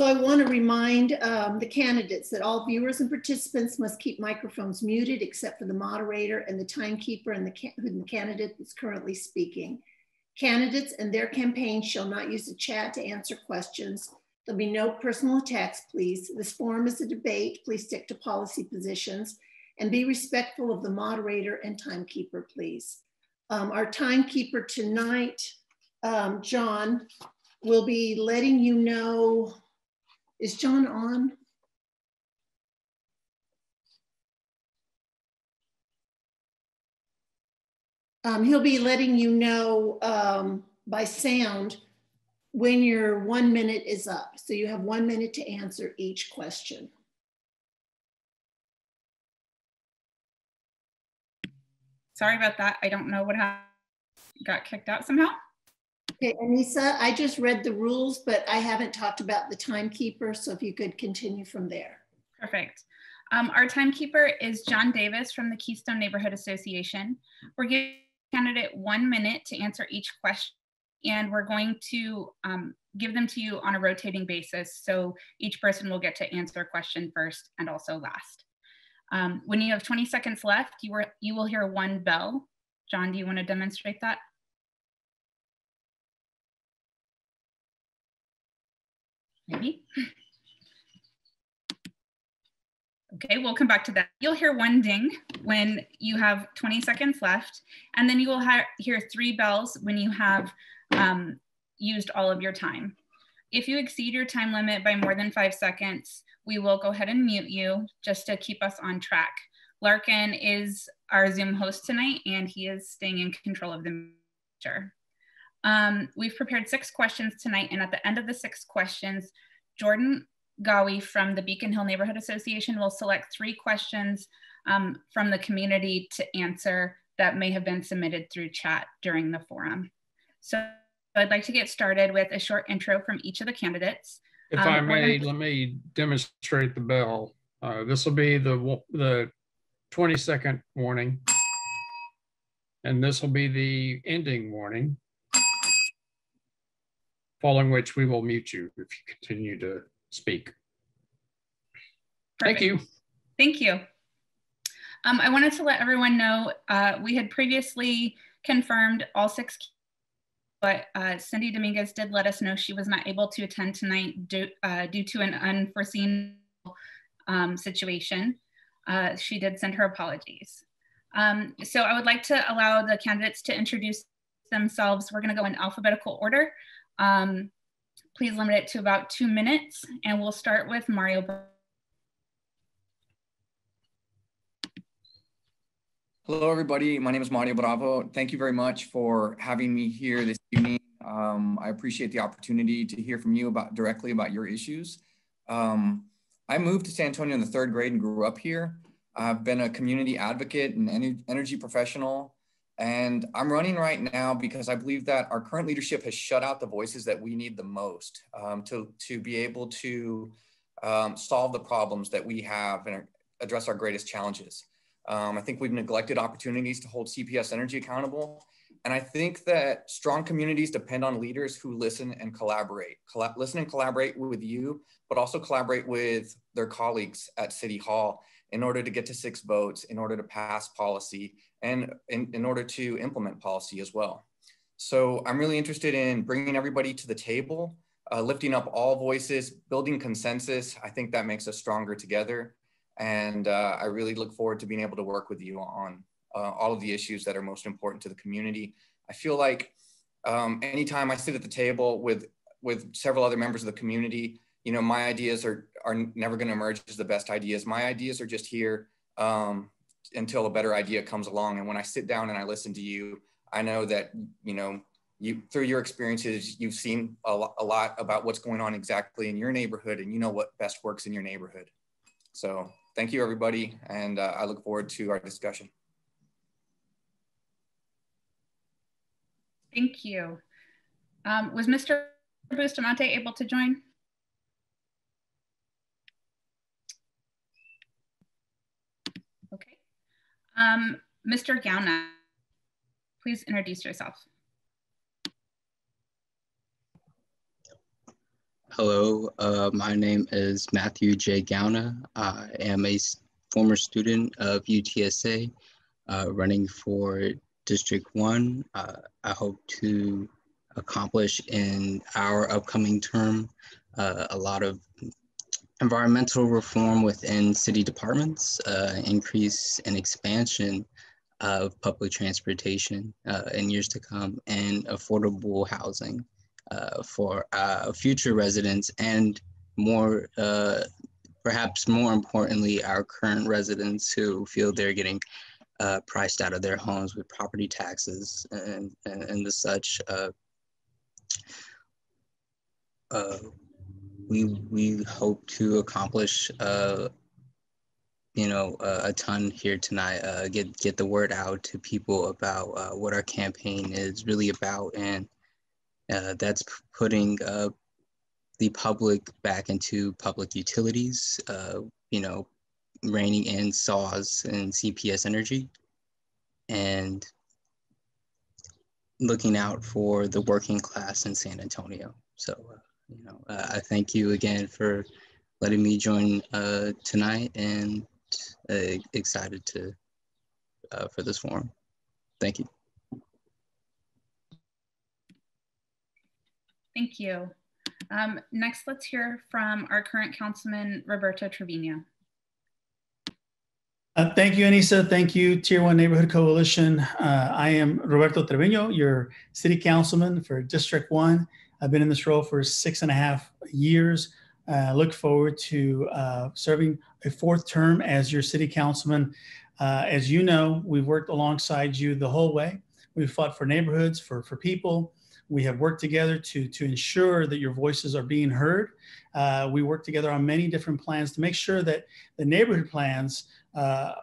So I want to remind um, the candidates that all viewers and participants must keep microphones muted except for the moderator and the timekeeper and the, the candidate that's currently speaking. Candidates and their campaigns shall not use the chat to answer questions. There'll be no personal attacks, please. This forum is a debate. Please stick to policy positions and be respectful of the moderator and timekeeper, please. Um, our timekeeper tonight, um, John, will be letting you know is John on? Um, he'll be letting you know um, by sound when your one minute is up. So you have one minute to answer each question. Sorry about that. I don't know what happened. Got kicked out somehow. Okay, Anissa, I just read the rules, but I haven't talked about the timekeeper. So if you could continue from there. Perfect. Um, our timekeeper is John Davis from the Keystone Neighborhood Association. We're giving candidate one minute to answer each question, and we're going to um, give them to you on a rotating basis. So each person will get to answer a question first and also last. Um, when you have 20 seconds left, you, were, you will hear one bell. John, do you want to demonstrate that? Maybe. Okay, we'll come back to that. You'll hear one ding when you have 20 seconds left, and then you will hear three bells when you have um, used all of your time. If you exceed your time limit by more than five seconds, we will go ahead and mute you just to keep us on track. Larkin is our Zoom host tonight, and he is staying in control of the mixture. Um, we've prepared six questions tonight, and at the end of the six questions, Jordan Gawi from the Beacon Hill Neighborhood Association will select three questions um, from the community to answer that may have been submitted through chat during the forum. So I'd like to get started with a short intro from each of the candidates. If um, I may, let me demonstrate the bell. Uh, this will be the, the 20 second warning. And this will be the ending warning following which we will mute you if you continue to speak. Perfect. Thank you. Thank you. Um, I wanted to let everyone know uh, we had previously confirmed all six, but uh, Cindy Dominguez did let us know she was not able to attend tonight due, uh, due to an unforeseen um, situation. Uh, she did send her apologies. Um, so I would like to allow the candidates to introduce themselves. We're going to go in alphabetical order. Um, please limit it to about two minutes and we'll start with Mario. Hello, everybody. My name is Mario Bravo. Thank you very much for having me here this evening. Um, I appreciate the opportunity to hear from you about directly about your issues. Um, I moved to San Antonio in the third grade and grew up here. I've been a community advocate and energy professional and I'm running right now because I believe that our current leadership has shut out the voices that we need the most um, to, to be able to um, solve the problems that we have and address our greatest challenges. Um, I think we've neglected opportunities to hold CPS Energy accountable. And I think that strong communities depend on leaders who listen and collaborate. Colla listen and collaborate with you, but also collaborate with their colleagues at City Hall in order to get to six votes, in order to pass policy, and in, in order to implement policy as well. So I'm really interested in bringing everybody to the table, uh, lifting up all voices, building consensus. I think that makes us stronger together. And uh, I really look forward to being able to work with you on uh, all of the issues that are most important to the community. I feel like um, anytime I sit at the table with, with several other members of the community, you know, my ideas are, are never going to emerge as the best ideas. My ideas are just here um, until a better idea comes along. And when I sit down and I listen to you, I know that, you know, you through your experiences, you've seen a, lo a lot about what's going on exactly in your neighborhood and you know what best works in your neighborhood. So thank you, everybody. And uh, I look forward to our discussion. Thank you. Um, was Mr. Bustamante able to join? Um, Mr. Gauna, please introduce yourself. Hello, uh, my name is Matthew J. Gauna. I am a former student of UTSA uh, running for District 1. Uh, I hope to accomplish in our upcoming term uh, a lot of environmental reform within city departments, uh, increase and expansion of public transportation uh, in years to come, and affordable housing uh, for uh, future residents and more, uh, perhaps more importantly, our current residents who feel they're getting uh, priced out of their homes with property taxes and, and, and the such. We we hope to accomplish uh, you know uh, a ton here tonight. Uh, get get the word out to people about uh, what our campaign is really about, and uh, that's putting uh, the public back into public utilities. Uh, you know, reining in SAWS and CPS Energy, and looking out for the working class in San Antonio. So. You know, uh, I thank you again for letting me join uh, tonight and uh, excited to uh, for this forum. Thank you. Thank you. Um, next, let's hear from our current councilman, Roberto Trevino. Uh, thank you, Anissa. Thank you, Tier 1 Neighborhood Coalition. Uh, I am Roberto Trevino, your city councilman for District 1. I've been in this role for six and a half years. I look forward to uh, serving a fourth term as your city councilman. Uh, as you know, we've worked alongside you the whole way. We've fought for neighborhoods, for, for people. We have worked together to, to ensure that your voices are being heard. Uh, we work together on many different plans to make sure that the neighborhood plans uh,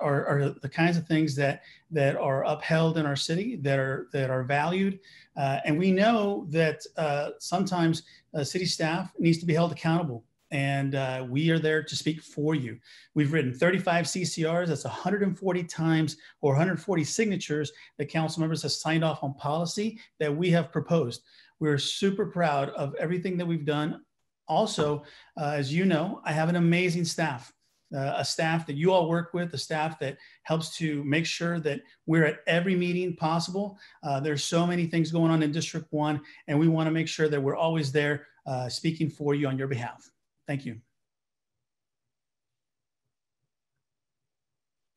are, are, the kinds of things that that are upheld in our city that are that are valued. Uh, and we know that uh, sometimes uh, city staff needs to be held accountable. And uh, we are there to speak for you. We've written 35 CCRs that's 140 times or 140 signatures that council members have signed off on policy that we have proposed. We're super proud of everything that we've done. Also uh, as you know i have an amazing staff uh, a staff that you all work with, a staff that helps to make sure that we're at every meeting possible. Uh, there's so many things going on in District 1, and we want to make sure that we're always there uh, speaking for you on your behalf. Thank you.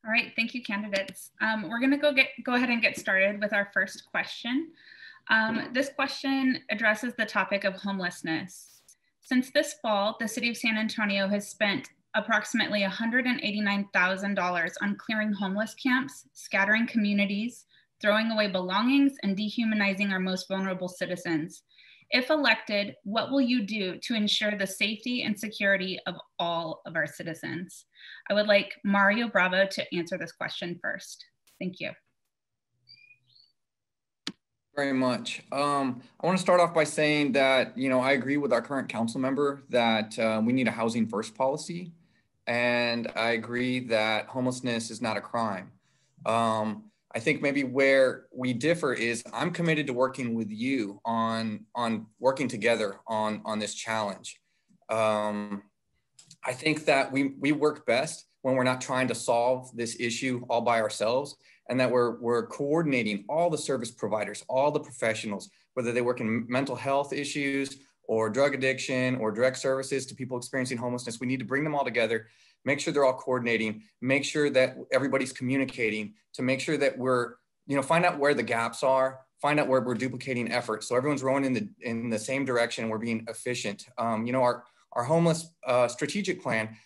All right, thank you, candidates. Um, we're going to go get go ahead and get started with our first question. Um, this question addresses the topic of homelessness. Since this fall, the City of San Antonio has spent approximately $189,000 on clearing homeless camps, scattering communities, throwing away belongings, and dehumanizing our most vulnerable citizens. If elected, what will you do to ensure the safety and security of all of our citizens? I would like Mario Bravo to answer this question first. Thank you. Very much. Um, I want to start off by saying that, you know, I agree with our current council member that uh, we need a housing first policy and I agree that homelessness is not a crime. Um, I think maybe where we differ is I'm committed to working with you on on working together on on this challenge. Um, I think that we we work best when we're not trying to solve this issue all by ourselves, and that we're we're coordinating all the service providers, all the professionals, whether they work in mental health issues or drug addiction or direct services to people experiencing homelessness. We need to bring them all together, make sure they're all coordinating, make sure that everybody's communicating to make sure that we're, you know, find out where the gaps are, find out where we're duplicating efforts. So everyone's rowing in the, in the same direction. We're being efficient. Um, you know, our, our homeless uh, strategic plan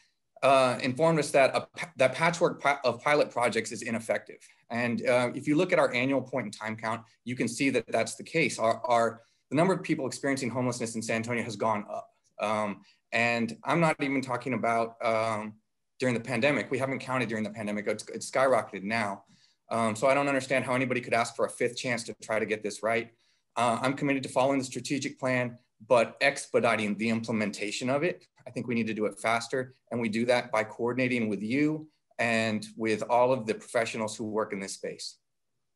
uh, informed us that a, that patchwork of pilot projects is ineffective. And uh, if you look at our annual point in time count, you can see that that's the case. Our, our the number of people experiencing homelessness in San Antonio has gone up. Um, and I'm not even talking about um, during the pandemic. We haven't counted during the pandemic. It's, it's skyrocketed now. Um, so I don't understand how anybody could ask for a fifth chance to try to get this right. Uh, I'm committed to following the strategic plan, but expediting the implementation of it. I think we need to do it faster. And we do that by coordinating with you and with all of the professionals who work in this space.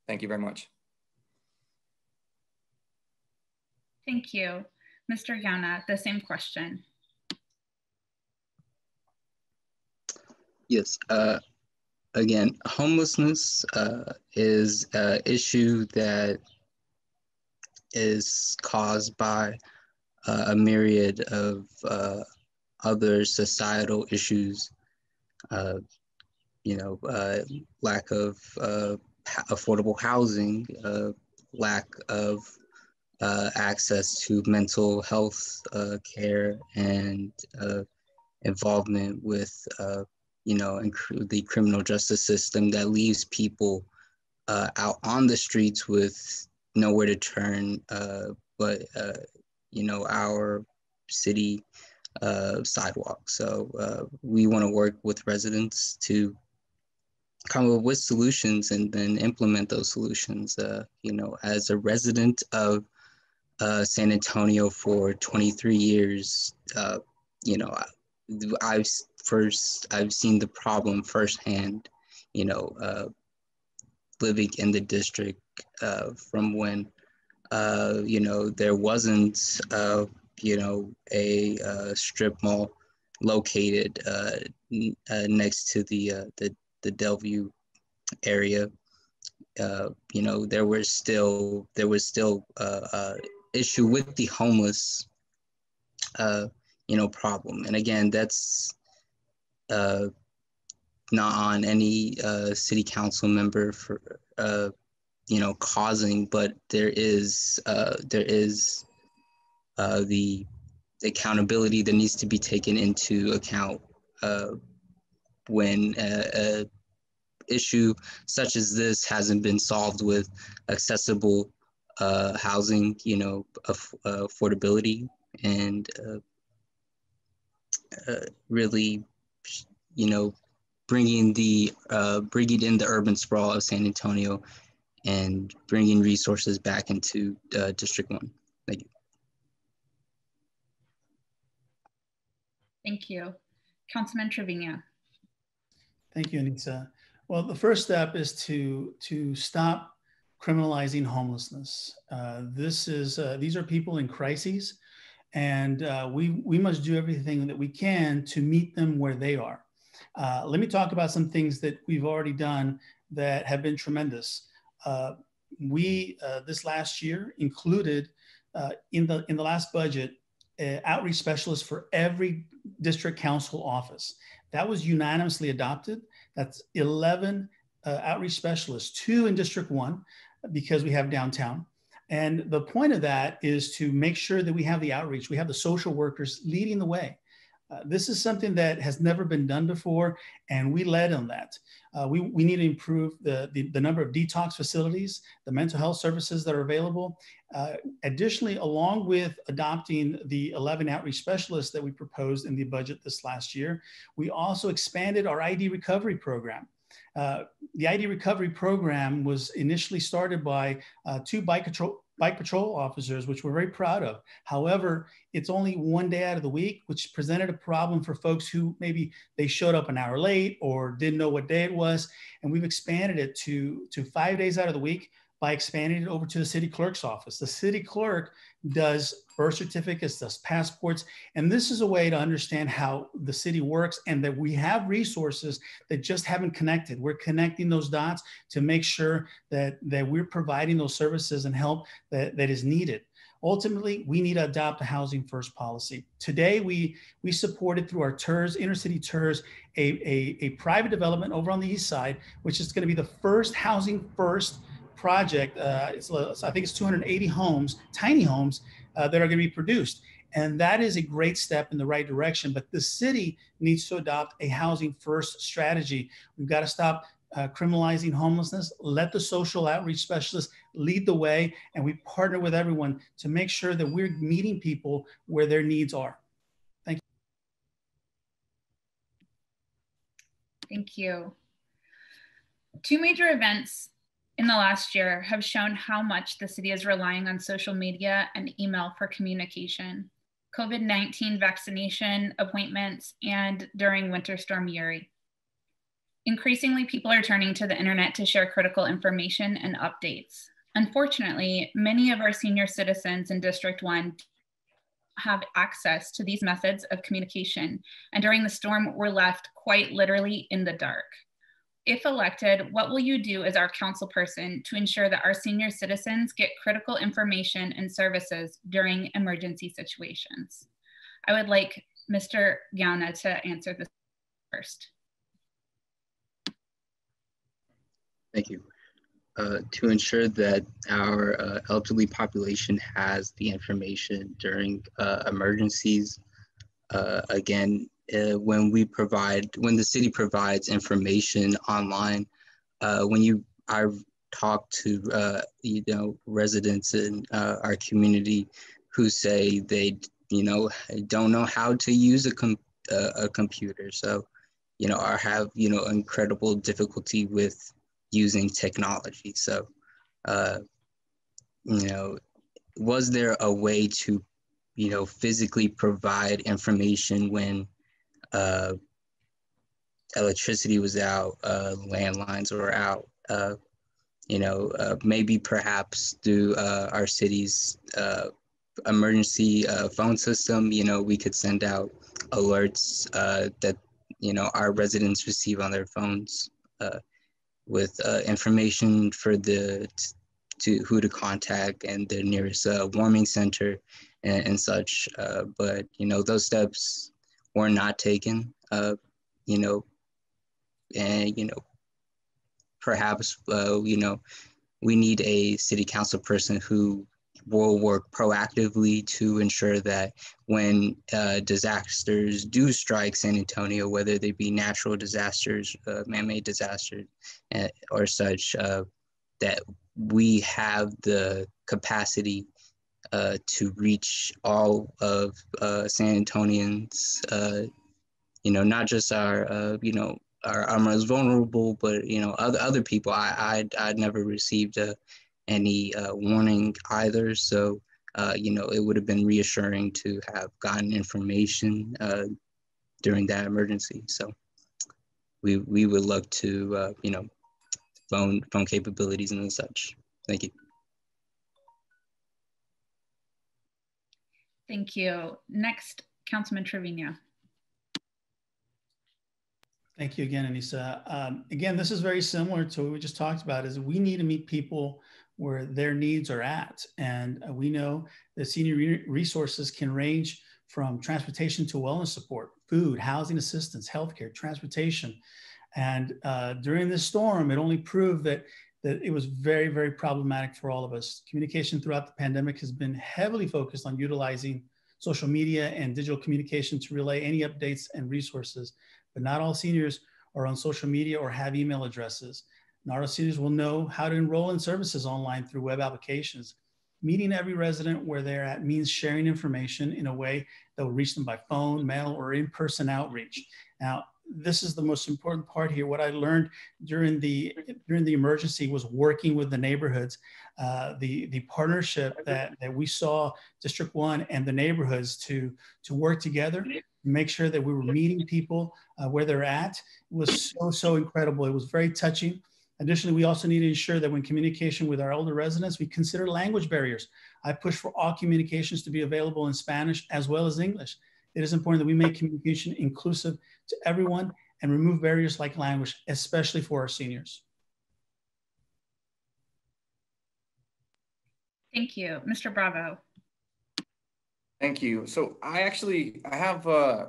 Thank you very much. Thank you. Mr. Gauna, the same question. Yes, uh, again, homelessness uh, is an issue that is caused by uh, a myriad of uh, other societal issues, uh, you know, uh, lack of affordable housing, lack of access to mental health care and involvement with you know, and the criminal justice system that leaves people uh, out on the streets with nowhere to turn. Uh, but, uh, you know, our city uh, sidewalk. So uh, we want to work with residents to come up with solutions and then implement those solutions. Uh, you know, as a resident of San Antonio for 23 years, you know, I've first I've seen the problem firsthand, you know, uh, living in the district uh, from when, uh, you know, there wasn't, uh, you know, a uh, strip mall located uh, next to the, the, the Dellview area. you know, there was still, there was still uh, issue with the homeless, you know, problem. And again, that's, uh, not on any uh, city council member for uh, you know causing, but there is uh, there is uh, the accountability that needs to be taken into account uh, when a, a, issue such as this hasn't been solved with accessible uh, housing, you know, aff- affordability and uh, uh, really you know, bringing the uh, bringing in the urban sprawl of San Antonio and bringing resources back into uh, District One. Thank you. Thank you, Councilman Trevino. Thank you, Anita. Well, the first step is to to stop criminalizing homelessness. Uh, this is uh, these are people in crises, and uh, we we must do everything that we can to meet them where they are. Uh, let me talk about some things that we've already done that have been tremendous. Uh, we uh, this last year included in the in the last budget outreach specialists for every district council office. That was unanimously adopted. That's 11 uh, outreach specialists, two in District One, because we have downtown. And the point of that is to make sure that we have the outreach, we have the social workers leading the way. Uh, this is something that has never been done before, and we led on that. Uh, we, we need to improve the, the, the, number of detox facilities, the mental health services that are available. Uh, additionally, along with adopting the 11 outreach specialists that we proposed in the budget this last year, we also expanded our ID recovery program. Uh, the ID recovery program was initially started by uh, two bike control, bike patrol officers, which we're very proud of. However, it's only one day out of the week, which presented a problem for folks who maybe they showed up an hour late or didn't know what day it was. And we've expanded it to, to five days out of the week by expanding it over to the city clerk's office. The city clerk does birth certificates, does passports, and this is a way to understand how the city works and that we have resources that just haven't connected. We're connecting those dots to make sure that, that we're providing those services and help that, that is needed. Ultimately, we need to adopt a housing first policy. Today, we, we supported through our TIRZ, intercity TIRZ, a, a, a private development over on the east side, which is gonna be the first housing first project. Uh, it's, I think it's 280 homes, tiny homes uh, that are going to be produced. And that is a great step in the right direction. But the city needs to adopt a housing first strategy. We've got to stop uh, criminalizing homelessness, let the social outreach specialists lead the way, and we partner with everyone to make sure that we're meeting people where their needs are. Thank you. Thank you. Two major events in the last year have shown how much the city is relying on social media and email for communication, COVID 19 vaccination appointments, and during Winter Storm Uri. Increasingly, people are turning to the internet to share critical information and updates. Unfortunately, many of our senior citizens in District 1 have access to these methods of communication, and during the storm, were left quite literally in the dark. If elected, what will you do as our council person to ensure that our senior citizens get critical information and services during emergency situations? I would like Mr. Gauna to answer this first. Thank you. Uh, to ensure that our uh, elderly population has the information during uh, emergencies, uh, again, uh, when we provide, when the city provides information online, uh, when you, I've talked to, uh, you know, residents in uh, our community who say they, you know, don't know how to use a, com a computer. So, you know, or have, you know, incredible difficulty with using technology. So, uh, you know, was there a way to, you know, physically provide information when uh, electricity was out, uh, landlines were out. Uh, you know, uh, maybe perhaps through uh, our city's uh, emergency phone system, you know, we could send out alerts that you know our residents receive on their phones with information for the to who to contact and the nearest warming center and, and such. but you know, those steps were not taken, uh, you know, and, you know, perhaps, uh, you know, we need a city council person who will work proactively to ensure that when uh, disasters do strike San Antonio, whether they be natural disasters, uh, man-made disasters, uh, or such, uh, that we have the capacity uh, to reach all of uh, San Antonians, uh, you know, not just our, uh, you know, our, our, most vulnerable, but, you know, other, other people. I, I, I never received uh, any warning either. So, you know, it would have been reassuring to have gotten information during that emergency. So we, we would look to, you know, phone, phone capabilities and such. Thank you. Thank you. Next, Councilman Trevino. Thank you again, Anissa. Um, again, this is very similar to what we just talked about is we need to meet people where their needs are at. And uh, we know that senior re resources can range from transportation to wellness support, food, housing assistance, healthcare, transportation. And uh, during this storm, it only proved that that it was very, very problematic for all of us. Communication throughout the pandemic has been heavily focused on utilizing social media and digital communication to relay any updates and resources. But not all seniors are on social media or have email addresses. Not all seniors will know how to enroll in services online through web applications. Meeting every resident where they're at means sharing information in a way that will reach them by phone, mail, or in-person outreach. Now, this is the most important part here. What I learned during the during the emergency was working with the neighborhoods, uh, the the partnership that that we saw District One and the neighborhoods to to work together, make sure that we were meeting people uh, where they're at was so so incredible. It was very touching. Additionally, we also need to ensure that when communication with our older residents, we consider language barriers. I push for all communications to be available in Spanish as well as English. It is important that we make communication inclusive to everyone and remove barriers like language, especially for our seniors. Thank you. Mr. Bravo. Thank you. So I actually, I have, uh,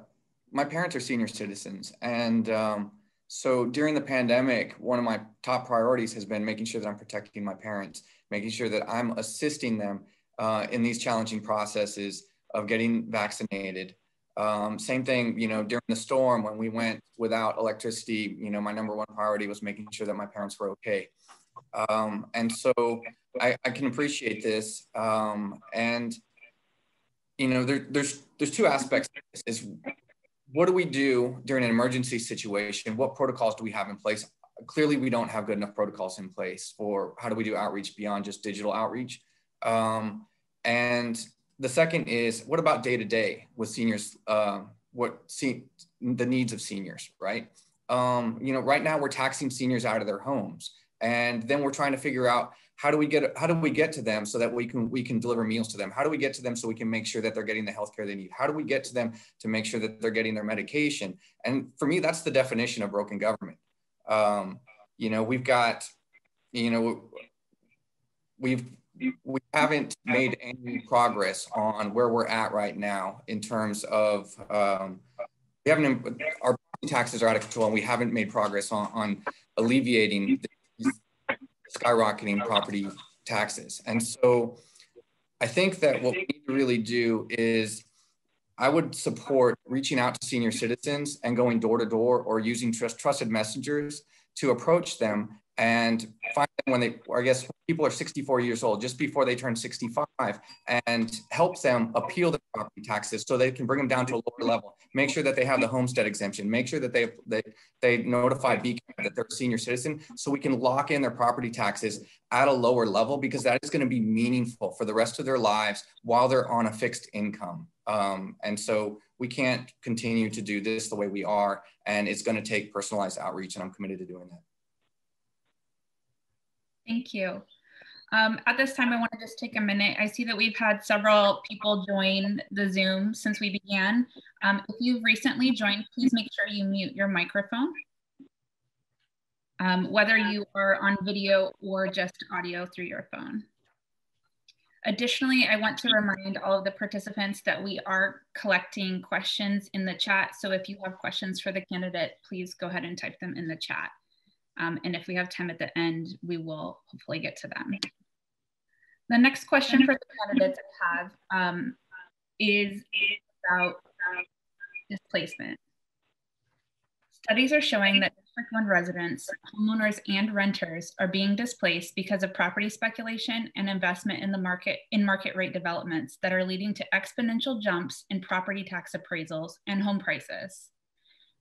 my parents are senior citizens. And um, so during the pandemic, one of my top priorities has been making sure that I'm protecting my parents, making sure that I'm assisting them uh, in these challenging processes of getting vaccinated, um, same thing, you know, during the storm when we went without electricity, you know, my number one priority was making sure that my parents were okay. Um, and so I, I, can appreciate this. Um, and, you know, there, there's, there's two aspects is what do we do during an emergency situation? What protocols do we have in place? Clearly, we don't have good enough protocols in place for how do we do outreach beyond just digital outreach. Um, and the second is what about day to day with seniors? Uh, what see the needs of seniors, right? Um, you know, right now we're taxing seniors out of their homes. and then we're trying to figure out how do we get how do we get to them so that we can we can deliver meals to them how do we get to them so we can make sure that they're getting the health care they need how do we get to them to make sure that they're getting their medication and for me that's the definition of broken government um, you know we've got you know we've we haven't made any progress on where we're at right now in terms of um, we haven't our taxes are out of control and we haven't made progress on, on alleviating skyrocketing property taxes. And so I think that what we need to really do is I would support reaching out to senior citizens and going door to door or using trust, trusted messengers to approach them and find them when they, I guess people are 64 years old, just before they turn 65, and help them appeal their property taxes so they can bring them down to a lower level. Make sure that they have the homestead exemption. Make sure that they they, they notify BCAD that they're a senior citizen, so we can lock in their property taxes at a lower level because that is going to be meaningful for the rest of their lives while they're on a fixed income. Um, and so we can't continue to do this the way we are, and it's going to take personalized outreach, and I'm committed to doing that. Thank you. Um, at this time, I want to just take a minute. I see that we've had several people join the Zoom since we began. Um, if you've recently joined, please make sure you mute your microphone. Um, whether you are on video or just audio through your phone. Additionally, I want to remind all of the participants that we are collecting questions in the chat. So if you have questions for the candidate, please go ahead and type them in the chat. Um, and if we have time at the end, we will hopefully get to them. The next question for the candidates I have um, is about displacement. Studies are showing that District 1 residents, homeowners, and renters are being displaced because of property speculation and investment in the market in market rate developments that are leading to exponential jumps in property tax appraisals and home prices.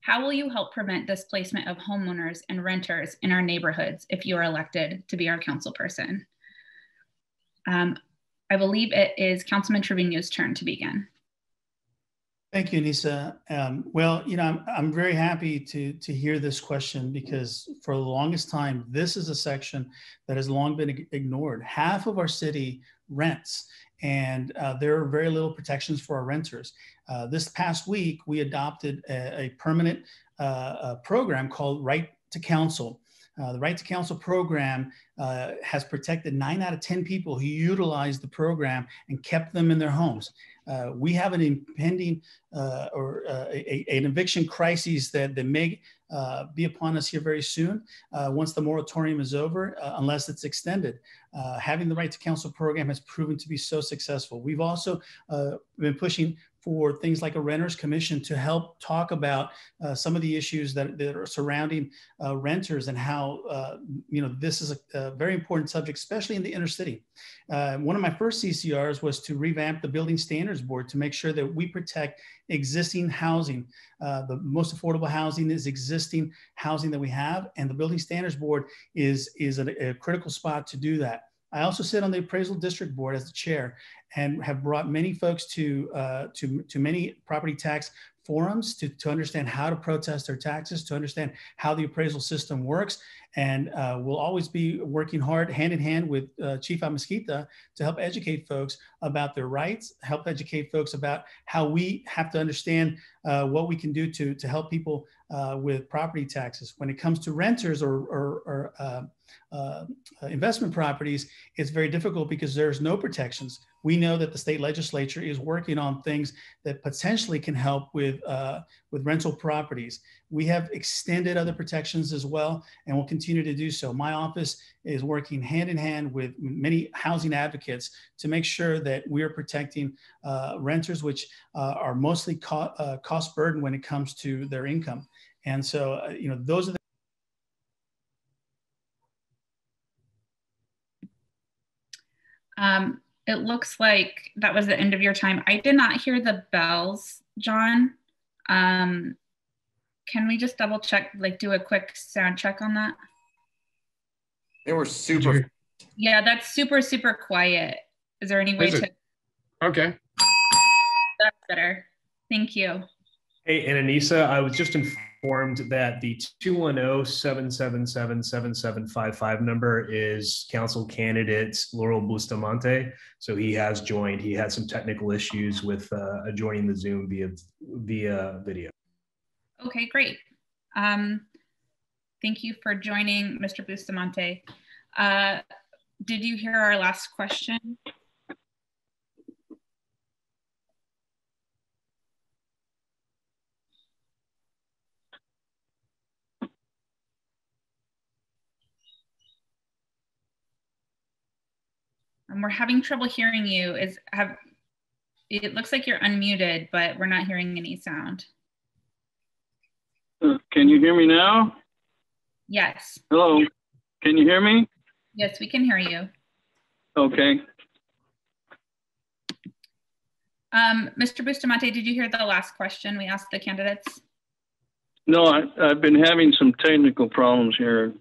How will you help prevent displacement of homeowners and renters in our neighborhoods if you are elected to be our council person? Um, I believe it is Councilman Trevino's turn to begin. Thank you, Nisa. Um, well, you know, I'm, I'm very happy to, to hear this question because for the longest time, this is a section that has long been ignored. Half of our city rents and uh, there are very little protections for our renters. Uh, this past week, we adopted a, a permanent uh, a program called Right to Counsel. Uh, the Right to Counsel program uh, has protected nine out of 10 people who utilized the program and kept them in their homes. Uh, we have an impending or a, an eviction crisis that, that may uh, be upon us here very soon uh, once the moratorium is over, uh, unless it's extended. having the right to counsel program has proven to be so successful. We've also been pushing for things like a renter's commission to help talk about uh, some of the issues that, that are surrounding uh, renters and how uh, you know this is a, a, very important subject, especially in the inner city. Uh, one of my first CCRs was to revamp the Building Standards Board to make sure that we protect existing housing. Uh, the most affordable housing is existing housing that we have, and the Building Standards Board is is a, a critical spot to do that. I also sit on the appraisal district board as the chair and have brought many folks to, uh, to, to many property tax forums to, to understand how to protest their taxes, to understand how the appraisal system works. And uh, we'll always be working hard hand in hand with uh, Chief Amezquita to help educate folks about their rights, help educate folks about how we have to understand uh, what we can do to, to help people uh, with property taxes. When it comes to renters or, or, or uh, uh, investment properties, it's very difficult because there's no protections. We know that the state legislature is working on things that potentially can help with, with rental properties. We have extended other protections as well, and we'll continue to do so. My office is working hand in hand with many housing advocates to make sure that we are protecting uh, renters, which uh, are mostly co uh, cost burden when it comes to their income. And so, uh, you know, those are the Um, it looks like that was the end of your time. I did not hear the bells, John. Um, can we just double check, like do a quick sound check on that? They were super. Yeah, that's super, super quiet. Is there any way to? Okay. That's better. Thank you. Hey, and Anissa, I was just informed informed that the 210-777-7755 number is council candidate Laurel Bustamante. So he has joined. He had some technical issues with uh, joining the Zoom via, via video. Okay, great. Um, thank you for joining, Mr. Bustamante. Uh, did you hear our last question? We're having trouble hearing you. Is have it looks like you're unmuted, but we're not hearing any sound. Can you hear me now? Yes. Hello. Can you hear me? Yes, we can hear you. Okay. Um, Mr. Bustamante, did you hear the last question we asked the candidates? No, I, have been having some technical problems here.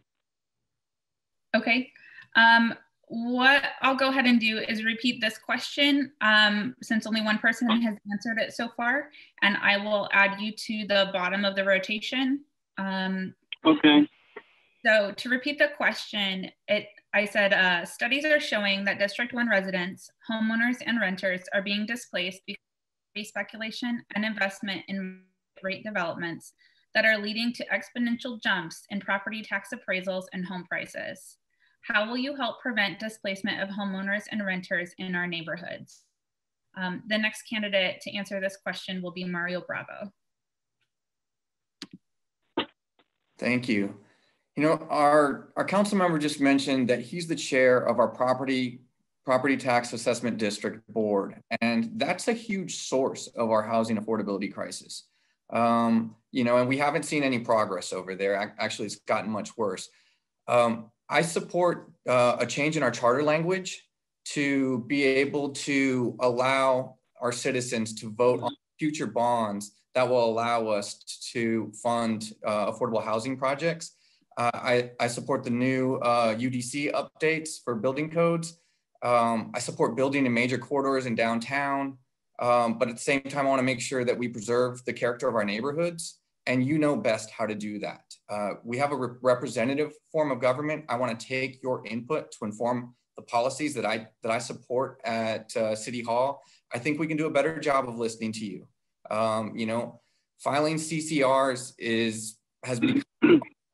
Okay. Um, what I'll go ahead and do is repeat this question um, since only one person has answered it so far, and I will add you to the bottom of the rotation. Um, okay. So to repeat the question, it I said uh, studies are showing that District 1 residents, homeowners, and renters are being displaced because of speculation and investment in rate developments that are leading to exponential jumps in property tax appraisals and home prices. How will you help prevent displacement of homeowners and renters in our neighborhoods? Um, the next candidate to answer this question will be Mario Bravo. Thank you. You know, our, our council member just mentioned that he's the chair of our property property tax assessment district board. And that's a huge source of our housing affordability crisis. Um, you know, and we haven't seen any progress over there. Actually, it's gotten much worse. Um, I support uh, a change in our charter language to be able to allow our citizens to vote on future bonds that will allow us to fund uh, affordable housing projects. Uh, I, I, support the new uh, UDC updates for building codes. Um, I support building in major corridors in downtown, um, but at the same time, I wanna make sure that we preserve the character of our neighborhoods and you know best how to do that. Uh, we have a re representative form of government. I want to take your input to inform the policies that I that I support at uh, City Hall. I think we can do a better job of listening to you. Um, you know, filing CCRs is has become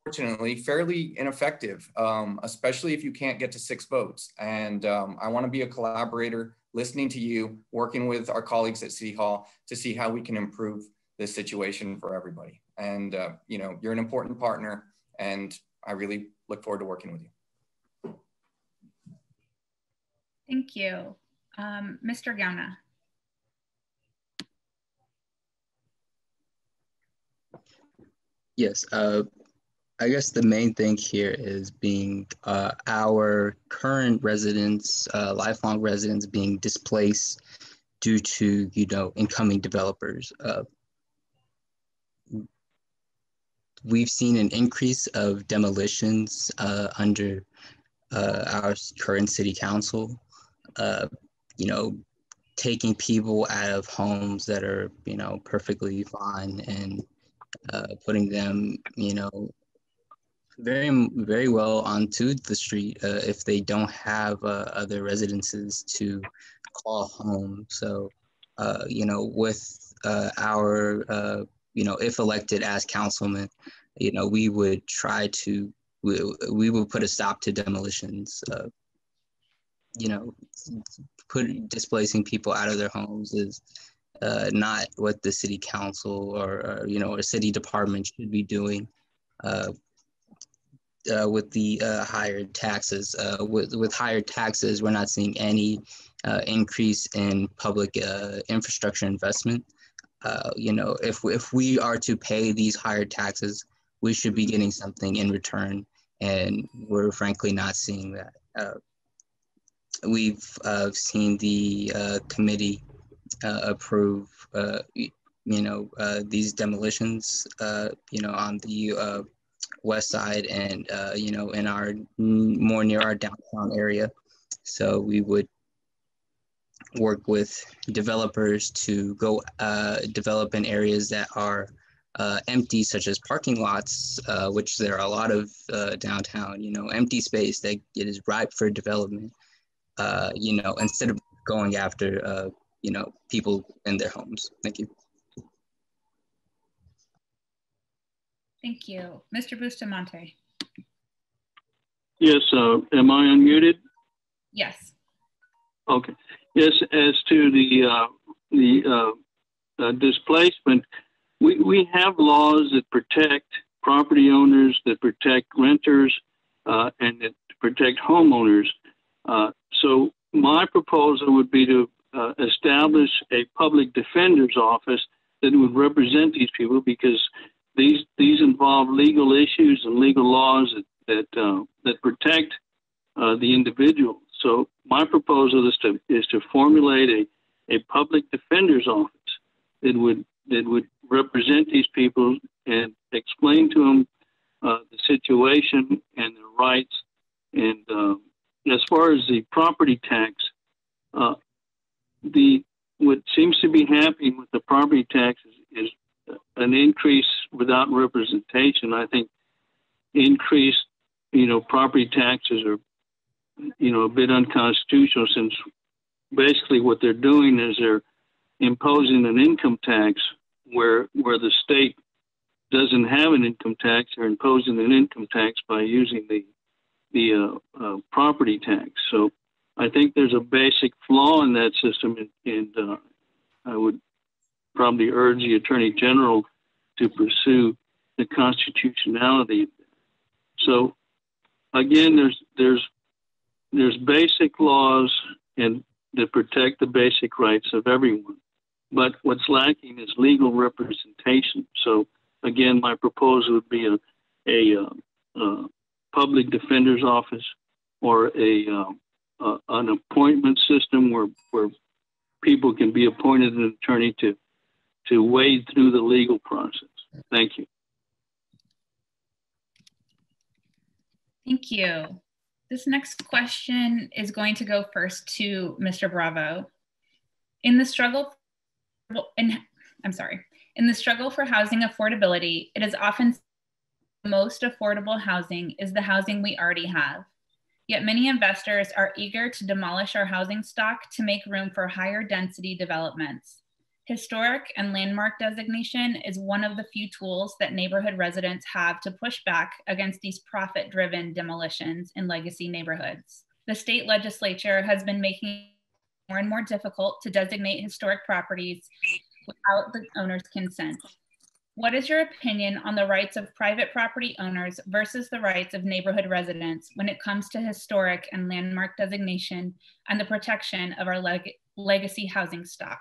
unfortunately fairly ineffective, um, especially if you can't get to six votes. And um, I want to be a collaborator, listening to you, working with our colleagues at City Hall to see how we can improve this situation for everybody. And, uh, you know, you're an important partner and I really look forward to working with you. Thank you. Um, Mr. Gauna. Yes, uh, I guess the main thing here is being uh, our current residents, uh, lifelong residents being displaced due to, you know, incoming developers. Uh, we've seen an increase of demolitions uh, under uh, our current city council. Uh, you know, taking people out of homes that are you know perfectly fine and putting them you know very very well onto the street uh, if they don't have uh, other residences to call home. So you know, with our you know, if elected as councilman, you know, we would try to, we, we would put a stop to demolitions. Uh, you know, put displacing people out of their homes is uh, not what the city council or, or, you know, a city department should be doing. Uh, uh, with the uh, higher taxes. Uh, with, with higher taxes, we're not seeing any uh, increase in public uh, infrastructure investment uh, you know, if, if we are to pay these higher taxes, we should be getting something in return. And we're frankly not seeing that. We've seen the committee approve, you know, these demolitions, you know, on the west side and, you know, in our more near our downtown area. So we would work with developers to go uh, develop in areas that are uh, empty, such as parking lots, uh, which there are a lot of uh, downtown, you know, empty space that it is ripe for development, uh, you know, instead of going after, uh, you know, people in their homes. Thank you. Thank you. Mr. Bustamante. Yes, uh, am I unmuted? Yes. Okay. Yes, as to the uh, the uh, uh, displacement, we, we have laws that protect property owners, that protect renters, uh, and that protect homeowners. Uh, so my proposal would be to uh, establish a public defender's office that would represent these people because these these involve legal issues and legal laws that that, uh, that protect uh, the individual. So my proposal is to is to formulate a, a public defender's office that would that would represent these people and explain to them uh, the situation and their rights. And uh, as far as the property tax, uh, the what seems to be happening with the property tax is, is an increase without representation. I think increased, you know, property taxes are, you know, a bit unconstitutional since basically what they're doing is they're imposing an income tax where where the state doesn't have an income tax. They're imposing an income tax by using the the uh, uh, property tax. So I think there's a basic flaw in that system, and, and uh, I would probably urge the Attorney General to pursue the constitutionality. So again, there's there's there's basic laws and that protect the basic rights of everyone, but what's lacking is legal representation. So again, my proposal would be a a, uh, a public defender's office or a uh, an appointment system where where people can be appointed an attorney to to wade through the legal process. Thank you. Thank you. This next question is going to go first to Mr. Bravo. In the struggle, in, I'm sorry, in the struggle for housing affordability, it is often the most affordable housing is the housing we already have. Yet many investors are eager to demolish our housing stock to make room for higher density developments. Historic and landmark designation is one of the few tools that neighborhood residents have to push back against these profit driven demolitions in legacy neighborhoods. The state legislature has been making it more and more difficult to designate historic properties without the owner's consent. What is your opinion on the rights of private property owners versus the rights of neighborhood residents when it comes to historic and landmark designation and the protection of our leg legacy housing stock?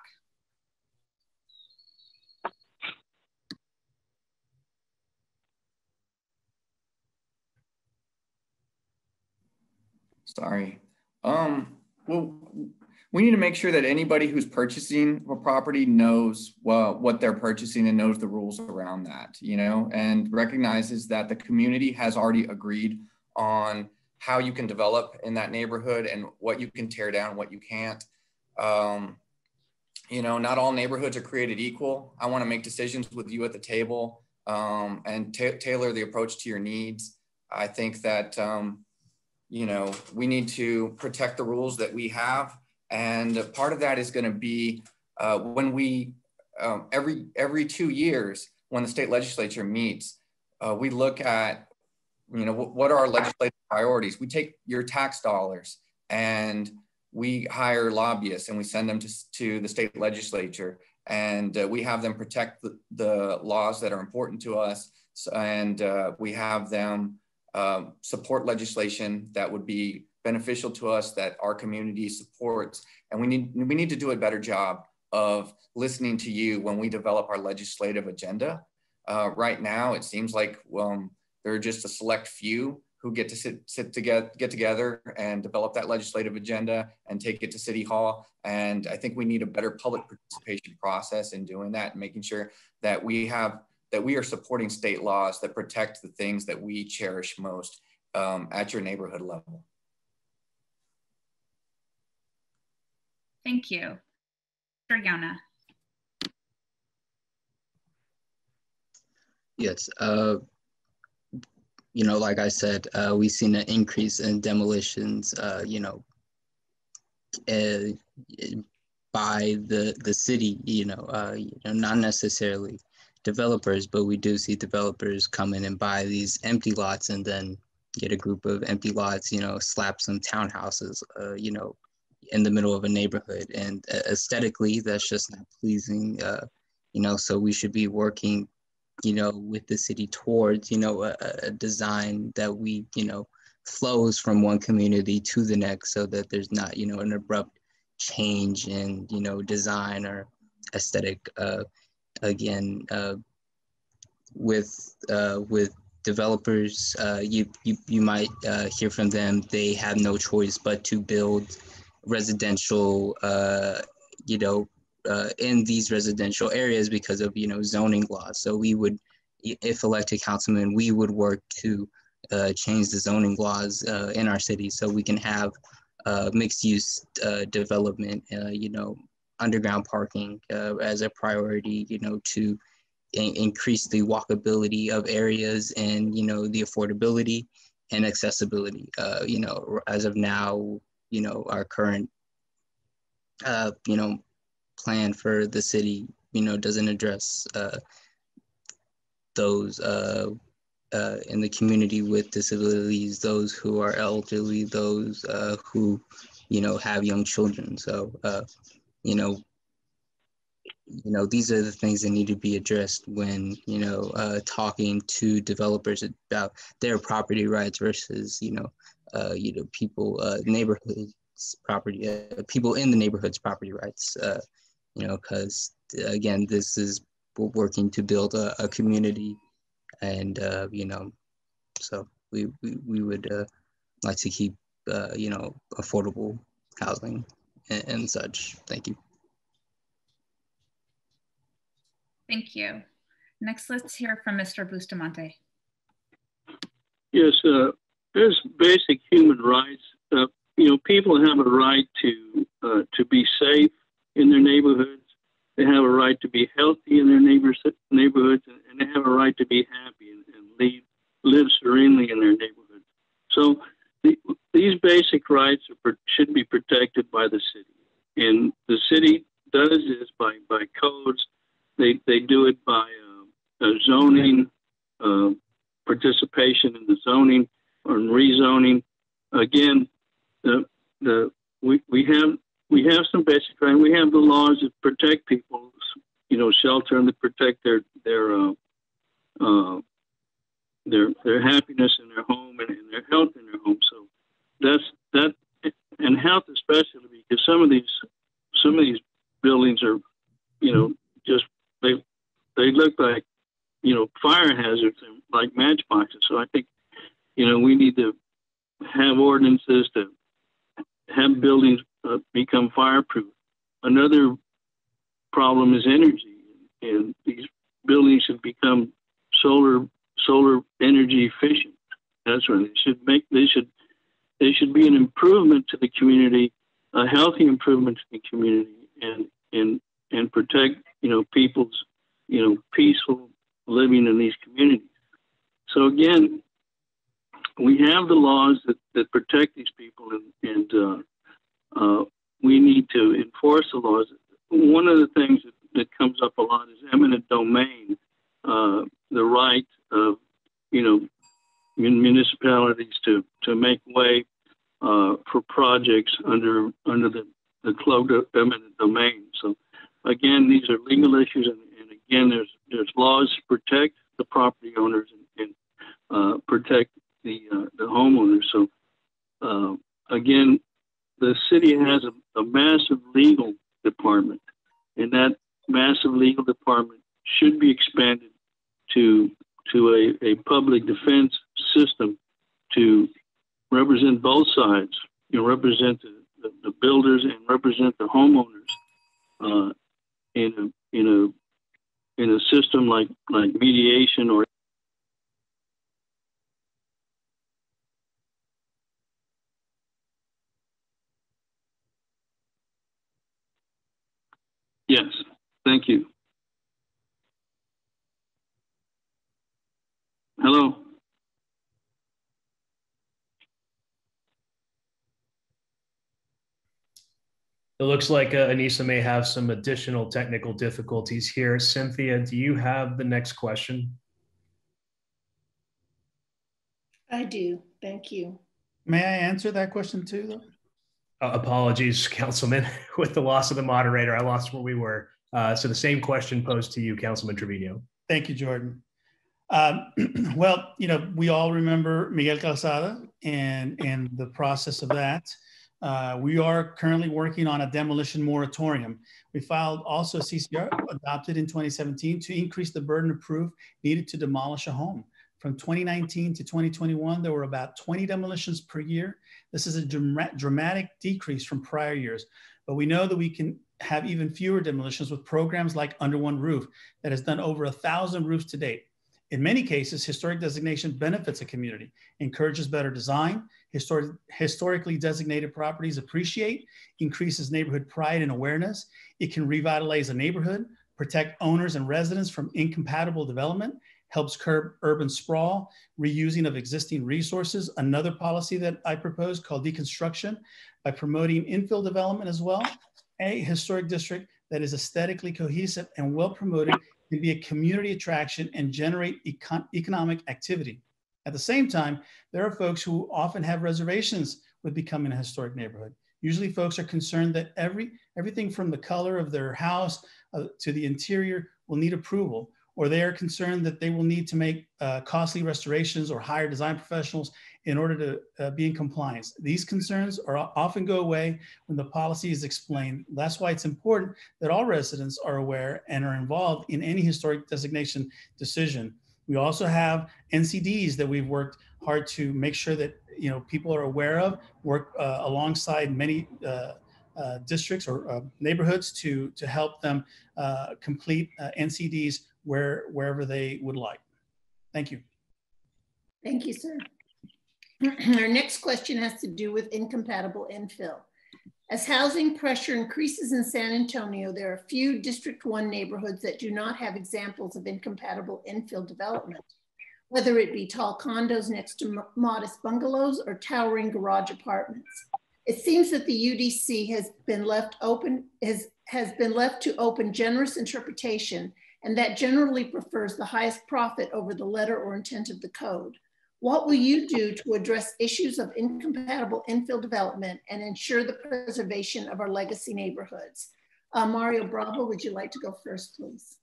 Sorry. Um, well, we need to make sure that anybody who's purchasing a property knows well, what they're purchasing and knows the rules around that, you know, and recognizes that the community has already agreed on how you can develop in that neighborhood and what you can tear down, what you can't. Um, you know, not all neighborhoods are created equal. I want to make decisions with you at the table um, and tailor the approach to your needs. I think that um, you know, we need to protect the rules that we have. And part of that is going to be uh, when we, um, every, every two years, when the state legislature meets, uh, we look at, you know, what are our legislative priorities? We take your tax dollars and we hire lobbyists and we send them to, to the state legislature and uh, we have them protect the, the, laws that are important to us. And uh, we have them um, support legislation that would be beneficial to us that our community supports. And we need, we need to do a better job of listening to you when we develop our legislative agenda. Uh, right now, it seems like um, there are just a select few who get to sit, sit together, get together and develop that legislative agenda and take it to City Hall. And I think we need a better public participation process in doing that and making sure that we have that we are supporting state laws that protect the things that we cherish most um, at your neighborhood level. Thank you. Mr. Yes. Uh, you know, like I said, uh, we've seen an increase in demolitions, uh, you know, uh, by the the city, you know, uh, you know, not necessarily developers, but we do see developers come in and buy these empty lots and then get a group of empty lots, you know, slap some townhouses, uh, you know, in the middle of a neighborhood. And aesthetically, that's just not pleasing, uh, you know, so we should be working, you know, with the city towards, you know, a, a design that we, you know, flows from one community to the next so that there's not, you know, an abrupt change in, you know, design or aesthetic. Uh, again, uh, with, uh, with developers, uh, you, you, you might hear from them, they have no choice but to build residential, you know, uh, in these residential areas because of, you know, zoning laws. So we would, if elected councilmen, we would work to uh, change the zoning laws uh, in our city so we can have mixed use development, you know, underground parking uh, as a priority, you know, to in- increase the walkability of areas and you know the affordability and accessibility. Uh, you know, as of now, you know our current uh, you know plan for the city, you know, doesn't address uh, those uh, uh, in the community with disabilities, those who are elderly, those uh, who, you know, have young children. So, uh, you know, you know these are the things that need to be addressed when you know uh, talking to developers about their property rights versus you know uh, you know people uh, neighborhoods property uh, people in the neighborhoods property rights uh, you know because again this is working to build a, a community and uh, you know so we we, we would like to keep you know affordable housing and, and such thank you Thank you. Next, let's hear from Mr. Bustamante. Yes, uh, there's basic human rights. Uh, you know, people have a right to uh, to be safe in their neighborhoods. They have a right to be healthy in their neighbors, neighborhoods, and, and, they have a right to be happy and, and live, live serenely in their neighborhoods. So the, these basic rights are, should be protected by the city, and the city does this by by codes they, they do it by uh, zoning, uh, participation in the zoning or rezoning. Again, the, the, we, we have we have some basic rights. We have the laws that protect people, you know, shelter and that protect their their uh, uh, their their happiness in their home and, and, their health in their home. So that's that, and health especially because some of these some of these buildings are, you know, just they they look like you know fire hazards and like matchboxes. So I think you know we need to have ordinances to have buildings uh, become fireproof. Another problem is energy, and these buildings should become solar solar energy efficient. That's right. They should make they should they should be an improvement to the community, a healthy improvement to the community, and and and protect you know people's you know peaceful living in these communities. So again, we have the laws that, that protect these people, and, and uh, uh, we need to enforce the laws. One of the things that, that comes up a lot is eminent domain, uh, the right of you know municipalities to to make way uh, for projects under under the the cloak of eminent domain. So again, these are legal issues, and, and again, there's there's laws to protect the property owners and, and uh, protect the uh, the homeowners. So uh, again, the city has a, a, massive legal department, and that massive legal department should be expanded public defense system to represent both sides. You know, represent the, the, the builders and represent the homeowners uh, in a in a in a system like like mediation or Yes, thank you. Hello. It looks like uh, Anissa may have some additional technical difficulties here. Cynthia, do you have the next question? I do. Thank you. May I answer that question too, though? Uh, apologies, Councilman. With the loss of the moderator, I lost where we were. Uh, so the same question posed to you, Councilman Trevino. Thank you, Jordan. Um, well, you know, we all remember Miguel Calzada and, and the process of that. Uh, we are currently working on a demolition moratorium. We filed also a CCR adopted in 2017 to increase the burden of proof needed to demolish a home. From 2019 to 2021, there were about 20 demolitions per year. This is a dramatic decrease from prior years, but we know that we can have even fewer demolitions with programs like Under One Roof that has done over a thousand roofs to date. In many cases, historic designation benefits a community, encourages better design, historic, historically designated properties appreciate, increases neighborhood pride and awareness. It can revitalize a neighborhood, protect owners and residents from incompatible development, helps curb urban sprawl, reusing of existing resources. Another policy that I propose called deconstruction by promoting infill development as well. A historic district that is aesthetically cohesive and well promoted can be a community attraction and generate econ economic activity. At the same time, there are folks who often have reservations with becoming a historic neighborhood. Usually folks are concerned that every, everything from the color of their house uh, to the interior will need approval, or they are concerned that they will need to make uh, costly restorations or hire design professionals in order to uh, be in compliance. These concerns are often go away when the policy is explained. That's why it's important that all residents are aware and are involved in any historic designation decision. We also have NCDs that we've worked hard to make sure that you know people are aware of, work uh, alongside many uh, uh, districts or uh, neighborhoods to to help them uh, complete uh, NCDs where wherever they would like. Thank you. Thank you, sir. Our next question has to do with incompatible infill. As housing pressure increases in San Antonio, there are few District 1 neighborhoods that do not have examples of incompatible infill development, whether it be tall condos next to modest bungalows or towering garage apartments. It seems that the UDC has been left open, has, has been left to open generous interpretation and that generally prefers the highest profit over the letter or intent of the code. What will you do to address issues of incompatible infill development and ensure the preservation of our legacy neighborhoods? Uh, Mario Bravo, would you like to go first, please?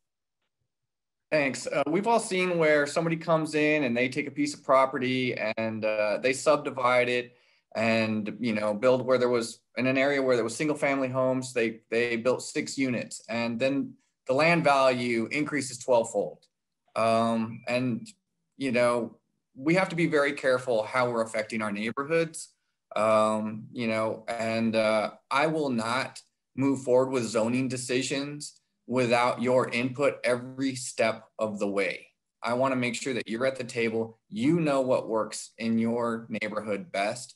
Thanks. Uh, we've all seen where somebody comes in and they take a piece of property and uh, they subdivide it and you know build where there was in an area where there was single family homes they they built six units and then the land value increases 12 fold um, and you know we have to be very careful how we're affecting our neighborhoods. Um, you know, and uh, I will not move forward with zoning decisions without your input every step of the way. I want to make sure that you're at the table. You know what works in your neighborhood best.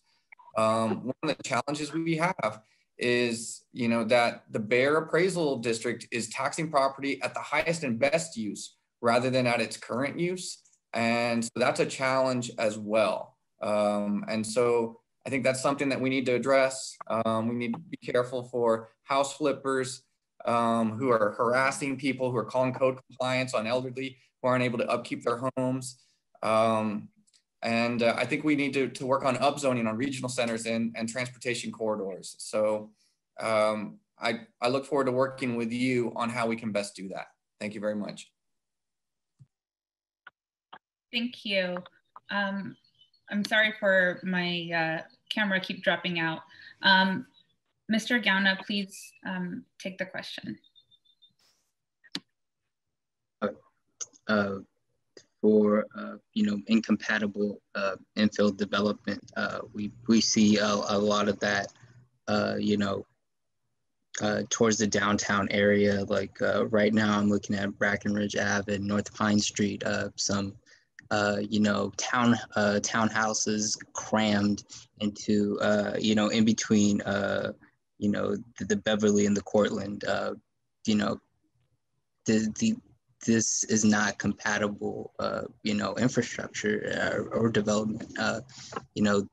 Um, one of the challenges we have is, you know, that the Bexar Appraisal District is taxing property at the highest and best use rather than at its current use. And so that's a challenge as well. Um, and so I think that's something that we need to address. Um, we need to be careful for house flippers um, who are harassing people, who are calling code compliance on elderly who aren't able to upkeep their homes. Um, and uh, I think we need to, to work on upzoning on regional centers and, and transportation corridors. So um, I, I look forward to working with you on how we can best do that. Thank you very much. Thank you. Um, I'm sorry for my uh, camera keep dropping out. Um, Mr. Gauna, please um, take the question. Uh, for uh, you know incompatible uh, infill development, uh, we we see a, a lot of that. Uh, you know, towards the downtown area. Like right now, I'm looking at Brackenridge Ave and North Pine Street. some uh, you know, town uh, townhouses crammed into, uh, you know, in between, uh, you know, the, the, Beverly and the Cortlandt. Uh, you know, the the this is not compatible, uh, you know, infrastructure or, or development. Uh, you know,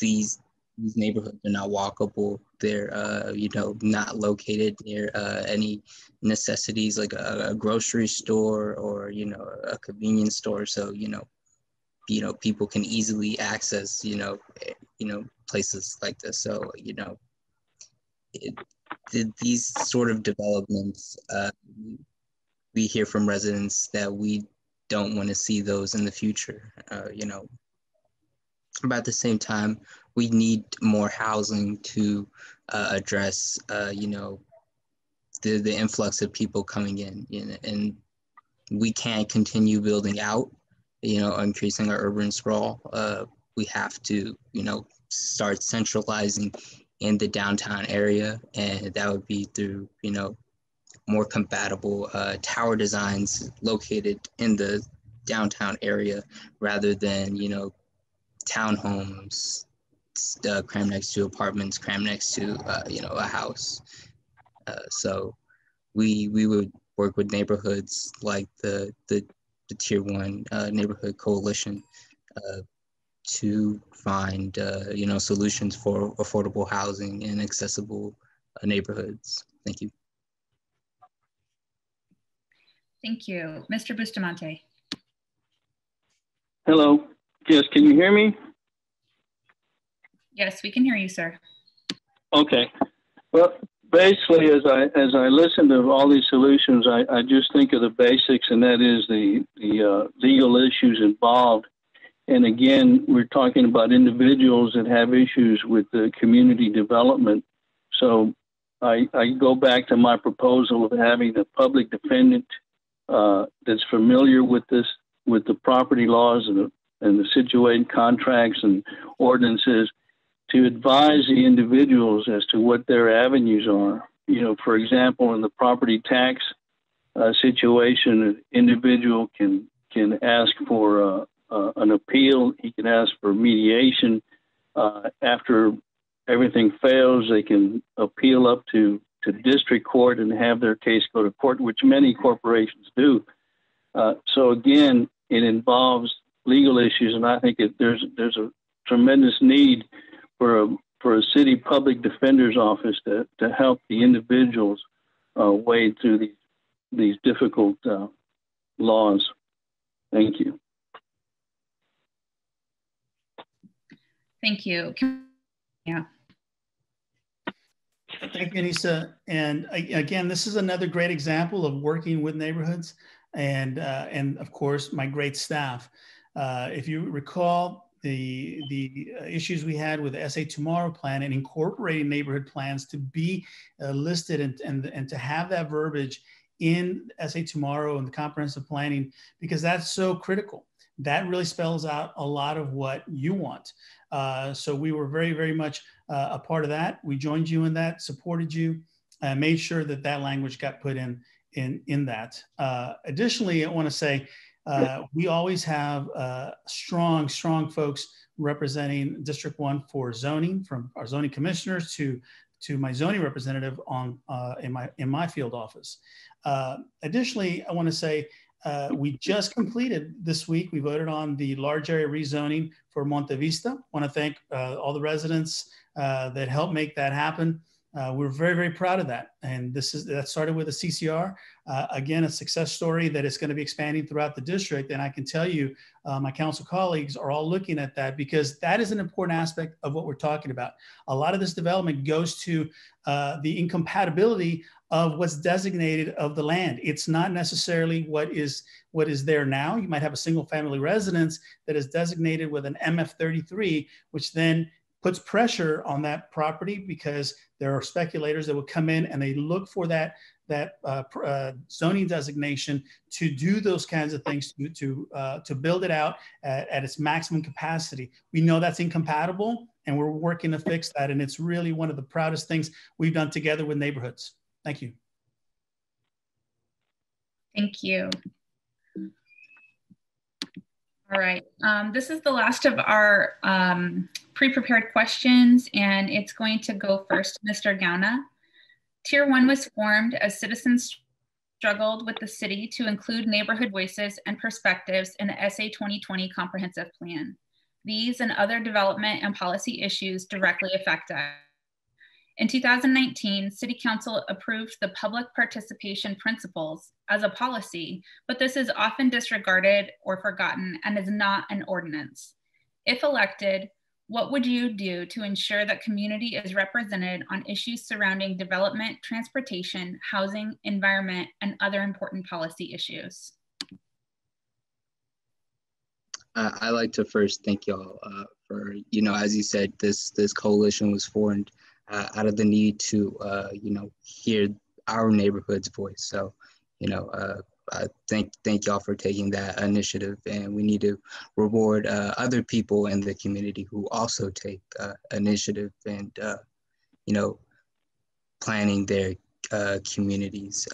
these these neighborhoods are not walkable. They're, uh, you know, not located near uh, any necessities like a, a, grocery store or, you know, a convenience store. So, you know, you know, people can easily access, you know, you know, places like this. So, you know, it, these sort of developments, uh, we hear from residents that we don't want to see those in the future. Uh, you know, but at the same time, we need more housing to uh, address, uh, you know, the the influx of people coming in, you know, and we can't continue building out, you know, increasing our urban sprawl. Uh, we have to, you know, start centralizing in the downtown area, and that would be through, you know, more compatible uh, tower designs located in the downtown area rather than, you know, townhomes uh, crammed next to apartments, crammed next to, uh, you know, a house. Uh, so we, we would work with neighborhoods like the, the, the tier one uh, neighborhood coalition uh, to find, uh, you know, solutions for affordable housing and accessible neighborhoods. Thank you. Thank you. Mr. Bustamante. Hello. Yes, can you hear me? Yes, we can hear you, sir. Okay. Well, basically, as I as I listen to all these solutions, I, I just think of the basics, and that is the the uh, legal issues involved. And again, we're talking about individuals that have issues with the community development. So I, I go back to my proposal of having a public defendant uh, that's familiar with this, with the property laws and the, and the situated contracts and ordinances to advise the individuals as to what their avenues are. You know, for example, in the property tax uh, situation, an individual can can ask for uh, uh, an appeal. He can ask for mediation. Uh, after everything fails, they can appeal up to to district court and have their case go to court, which many corporations do. Uh, so again, it involves legal issues, and I think it, there's there's a tremendous need for a for a city public defender's office to, to help the individuals uh, wade through these these difficult uh, laws. Thank you. Thank you. Yeah. Thank you, Anissa. And again, this is another great example of working with neighborhoods and, uh, and of course, my great staff. Uh, if you recall, the, the issues we had with the SA Tomorrow plan and incorporating neighborhood plans to be uh, listed and, and, and to have that verbiage in SA Tomorrow and the comprehensive planning, because that's so critical. That really spells out a lot of what you want. Uh, so we were very, very much uh, a part of that. We joined you in that, supported you, uh, made sure that that language got put in in in that. Uh, additionally, I want to say uh, we always have uh, strong, strong folks representing District One for zoning, from our zoning commissioners to to my zoning representative on in my in my field office. additionally, I want to say uh, we just completed this week, we voted on the large area rezoning for Monte Vista. want to thank uh, all the residents uh, that helped make that happen. Uh, we're very, very proud of that. And this is that started with a CCR. Uh, again, a success story that is going to be expanding throughout the district. And I can tell you, uh, my council colleagues are all looking at that because that is an important aspect of what we're talking about. A lot of this development goes to uh, the incompatibility of what's designated of the land. It's not necessarily what is what is there now. You might have a single family residence that is designated with an MF33, which then puts pressure on that property because there are speculators that will come in and they look for that that uh, uh, zoning designation to do those kinds of things to to, uh, to build it out at, at, its maximum capacity. We know that's incompatible, and we're working to fix that. And it's really one of the proudest things we've done together with neighborhoods. Thank you. Thank you. All right, um, this is the last of our um, pre-prepared questions and it's going to go first Mr. Gauna. Tier one was formed as citizens struggled with the city to include neighborhood voices and perspectives in the SA 2020 Comprehensive Plan. These and other development and policy issues directly affect us. In 2019, City Council approved the public participation principles as a policy, but this is often disregarded or forgotten and is not an ordinance. If elected, what would you do to ensure that community is represented on issues surrounding development, transportation, housing, environment, and other important policy issues? Uh, I like to first thank y'all uh, for, you know, as you said, this this coalition was formed uh, out of the need to, uh, you know, hear our neighborhood's voice. So, you know, uh, I thank thank y'all for taking that initiative, and we need to reward uh, other people in the community who also take uh, initiative and uh, you know planning their communities.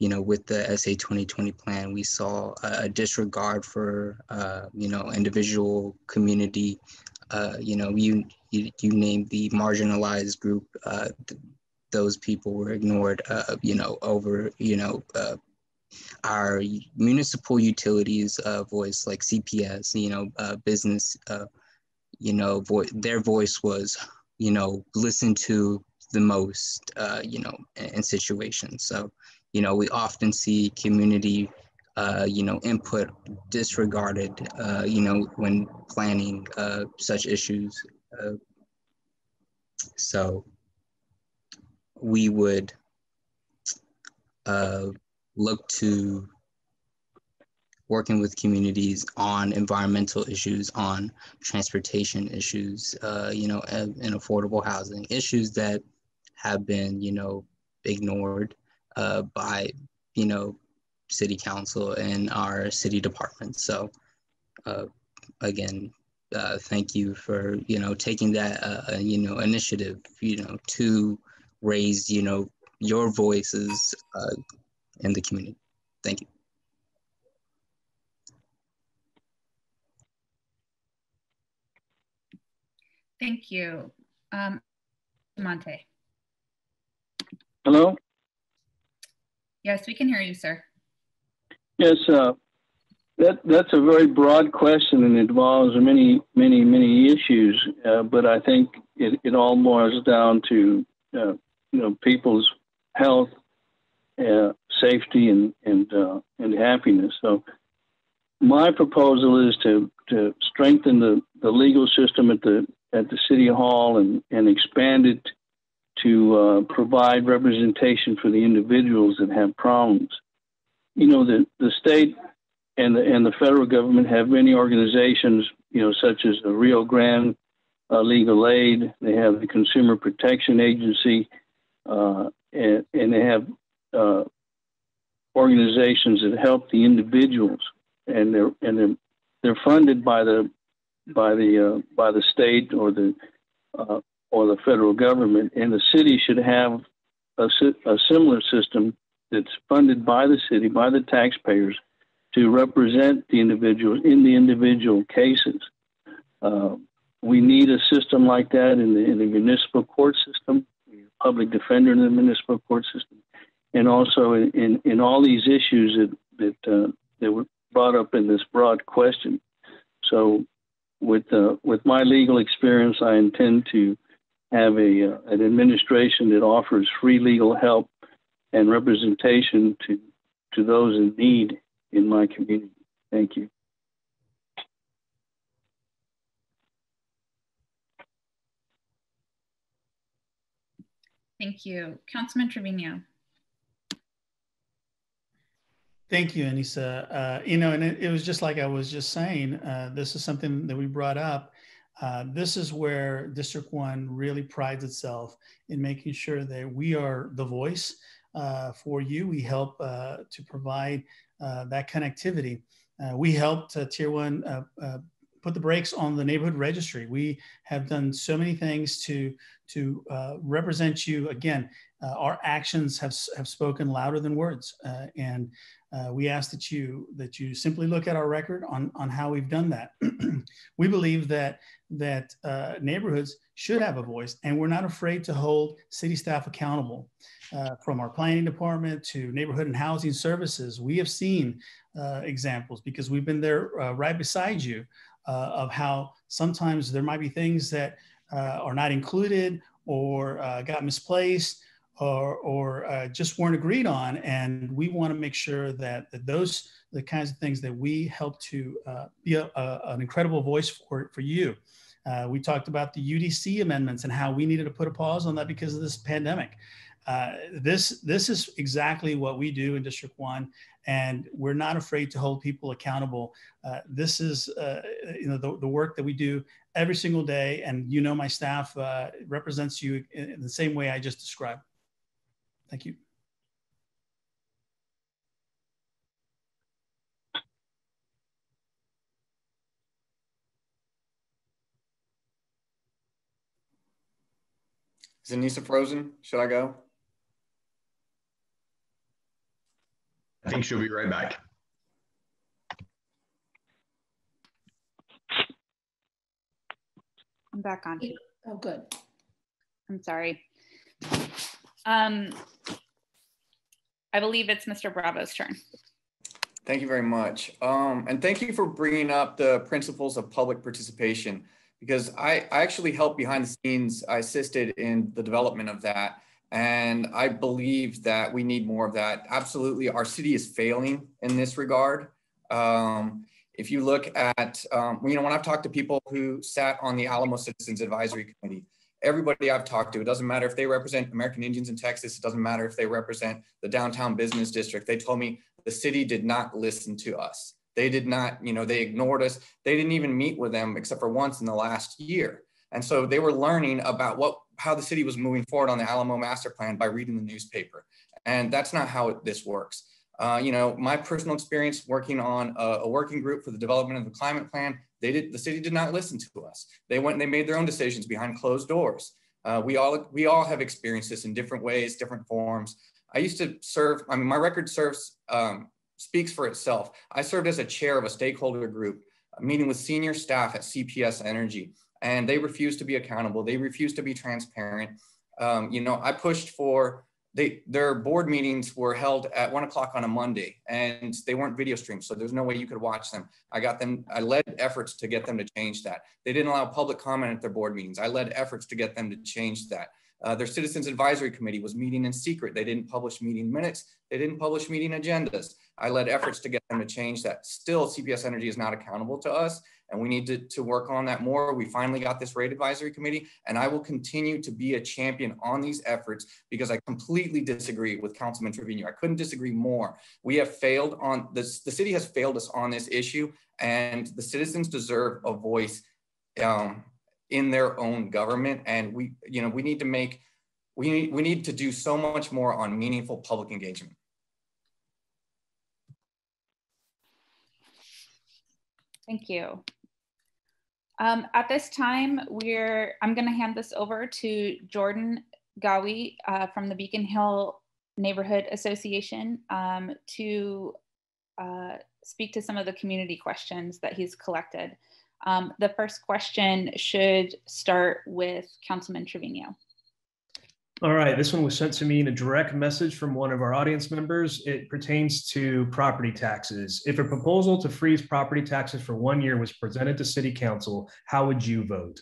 you know, with the SA 2020 plan, we saw a disregard for you know individual community uh, you know, you, you named the marginalized group, uh, th those people were ignored, uh, you know, over, you know, uh, our municipal utilities uh, voice like CPS, you know, uh, business, you know, vo their voice was, you know, listened to the most, you know, in, in situations. So, you know, we often see community uh, you know, input disregarded, uh, you know, when planning uh, such issues. Uh, so we would uh, look to working with communities on environmental issues, on transportation issues, uh, you know, and, affordable housing issues that have been, you know, ignored by, you know, city council and our city department. So uh, again, uh, thank you for, you know, taking that, uh, uh, you know, initiative, you know, to raise, you know, your voices uh, in the community. Thank you. Thank you. Um, Monte. Hello? Yes, we can hear you, sir. Yes, uh, that that's a very broad question and involves many, many, many issues. Uh, but I think it, it all boils down to uh, you know people's health, uh, safety, and and uh, and happiness. So my proposal is to to strengthen the, the legal system at the at the city hall and and expand it to uh, provide representation for the individuals that have problems you know, the, the state and the, and the federal government have many organizations, you know, such as the Rio Grande uh, Legal Aid. They have the Consumer Protection Agency, uh, and, and, they have uh, organizations that help the individuals, and they're and they're, they're funded by the by the uh, by the state or the uh, or the federal government, and the city should have a, a similar system that's funded by the city, by the taxpayers, to represent the individuals in the individual cases. Uh, we need a system like that in the, in the municipal court system, public defender in the municipal court system, and also in, in, in all these issues that that, uh, that were brought up in this broad question. So, with uh, with my legal experience, I intend to have a uh, an administration that offers free legal help and representation to, to those in need in my community. Thank you. Thank you. Councilman Trevino. Thank you, Anissa. Uh, you know, and it, it, was just like I was just saying, uh, this is something that we brought up. Uh, this is where District 1 really prides itself in making sure that we are the voice uh, for you. We help uh, to provide Uh, that connectivity. Uh, we helped uh, Tier 1 put the brakes on the neighborhood registry. We have done so many things to to uh, represent you. Again, uh, our actions have have spoken louder than words, uh, and uh, we ask that you that you simply look at our record on on how we've done that. we believe that that uh, neighborhoods should have a voice, and we're not afraid to hold city staff accountable. Uh, from our planning department to neighborhood and housing services, we have seen examples because we've been there right beside you uh, of how sometimes there might be things that are not included or got misplaced or, or uh, just weren't agreed on. And we want to make sure that, that those the kinds of things that we help to uh, be a, a, an incredible voice for, for you. Uh, we talked about the UDC amendments and how we needed to put a pause on that because of this pandemic. Uh, this this is exactly what we do in District One, and we're not afraid to hold people accountable. Uh, this is uh, you know the, the work that we do every single day, and you know my staff uh, represents you in, in the same way I just described. Thank you. Is Anissa frozen? Should I go? I think she'll be right back. I'm back on. Oh, good. I'm sorry. Um, I believe it's Mr. Bravo's turn. Thank you very much. Um, and thank you for bringing up the principles of public participation because I, I actually helped behind the scenes. I assisted in the development of that. And I believe that we need more of that. Absolutely, our city is failing in this regard. Um, if you look at, um, you know, when I've talked to people who sat on the Alamo Citizens Advisory Committee, everybody I've talked to, it doesn't matter if they represent American Indians in Texas, it doesn't matter if they represent the downtown business district. They told me the city did not listen to us. They did not, you know, they ignored us. They didn't even meet with them except for once in the last year. And so they were learning about what how the city was moving forward on the Alamo master plan by reading the newspaper. And that's not how it, this works. Uh, you know, my personal experience working on a, a, working group for the development of the climate plan, they did the city did not listen to us. They went and they made their own decisions behind closed doors. Uh, we all we all have experienced this in different ways, different forms. I used to serve. I mean, my record serves um, speaks for itself. I served as a chair of a stakeholder group, meeting with senior staff at CPS Energy, and they refused to be accountable. They refused to be transparent. Um, you know, I pushed for they their board meetings were held at one o'clock on a Monday and they weren't video streamed. So there's no way you could watch them. I got them, I led efforts to get them to change that. They didn't allow public comment at their board meetings. I led efforts to get them to change that. Uh, their citizens advisory committee was meeting in secret. They didn't publish meeting minutes. They didn't publish meeting agendas. I led efforts to get them to change that. Still, CPS Energy is not accountable to us and we need to, to work on that more. We finally got this rate advisory committee, and I will continue to be a champion on these efforts because I completely disagree with Councilman Trevino. I couldn't disagree more. We have failed on this, the city has failed us on this issue, and the citizens deserve a voice um, in their own government. And we, you know, we need to make, we need, we need to do so much more on meaningful public engagement. Thank you. Um, at this time, we're, I'm gonna hand this over to Jordan Gawi uh, from the Beacon Hill Neighborhood Association um, to uh, speak to some of the community questions that he's collected. Um, the first question should start with Councilman Trevino. All right, this one was sent to me in a direct message from one of our audience members. It pertains to property taxes. If a proposal to freeze property taxes for one year was presented to City Council, how would you vote?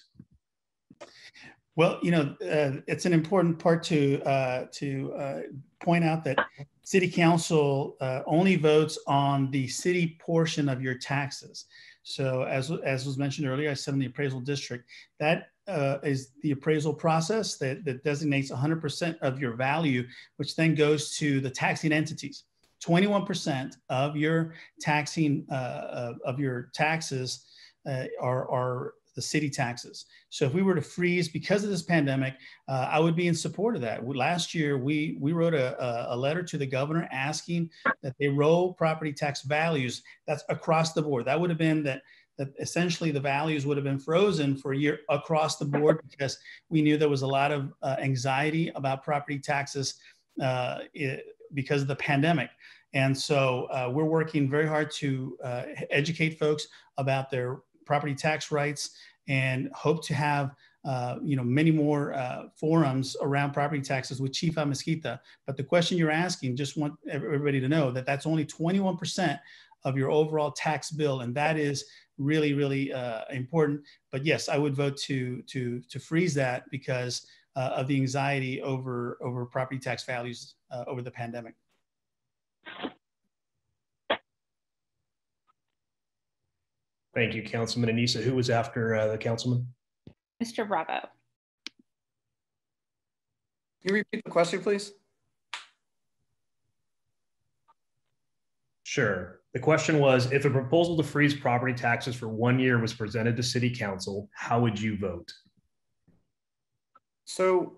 Well, you know, uh, it's an important part to uh, to uh, point out that City Council uh, only votes on the city portion of your taxes. So, as as was mentioned earlier, I said in the appraisal district. That uh, is the appraisal process that, that designates 100% of your value, which then goes to the taxing entities. 21% of your taxing uh, of your taxes uh, are, are the city taxes. So if we were to freeze because of this pandemic, uh, I would be in support of that. Last year, we we wrote a, a letter to the governor asking that they roll property tax values. That's across the board. That would have been that that essentially the values would have been frozen for a year across the board because we knew there was a lot of uh, anxiety about property taxes uh, it, because of the pandemic. And so uh, we're working very hard to uh, educate folks about their property tax rights and hope to have uh, you know many more uh, forums around property taxes with Chief Amezquita. But the question you're asking, just want everybody to know that that's only 21% of your overall tax bill, and that is really really uh, important. But yes, I would vote to to to freeze that because uh, of the anxiety over over property tax values uh, over the pandemic. Thank you, Councilman Anissa. Who was after uh, the councilman? Mr. Bravo. Can you repeat the question, please? Sure. The question was, if a proposal to freeze property taxes for one year was presented to city council, how would you vote? So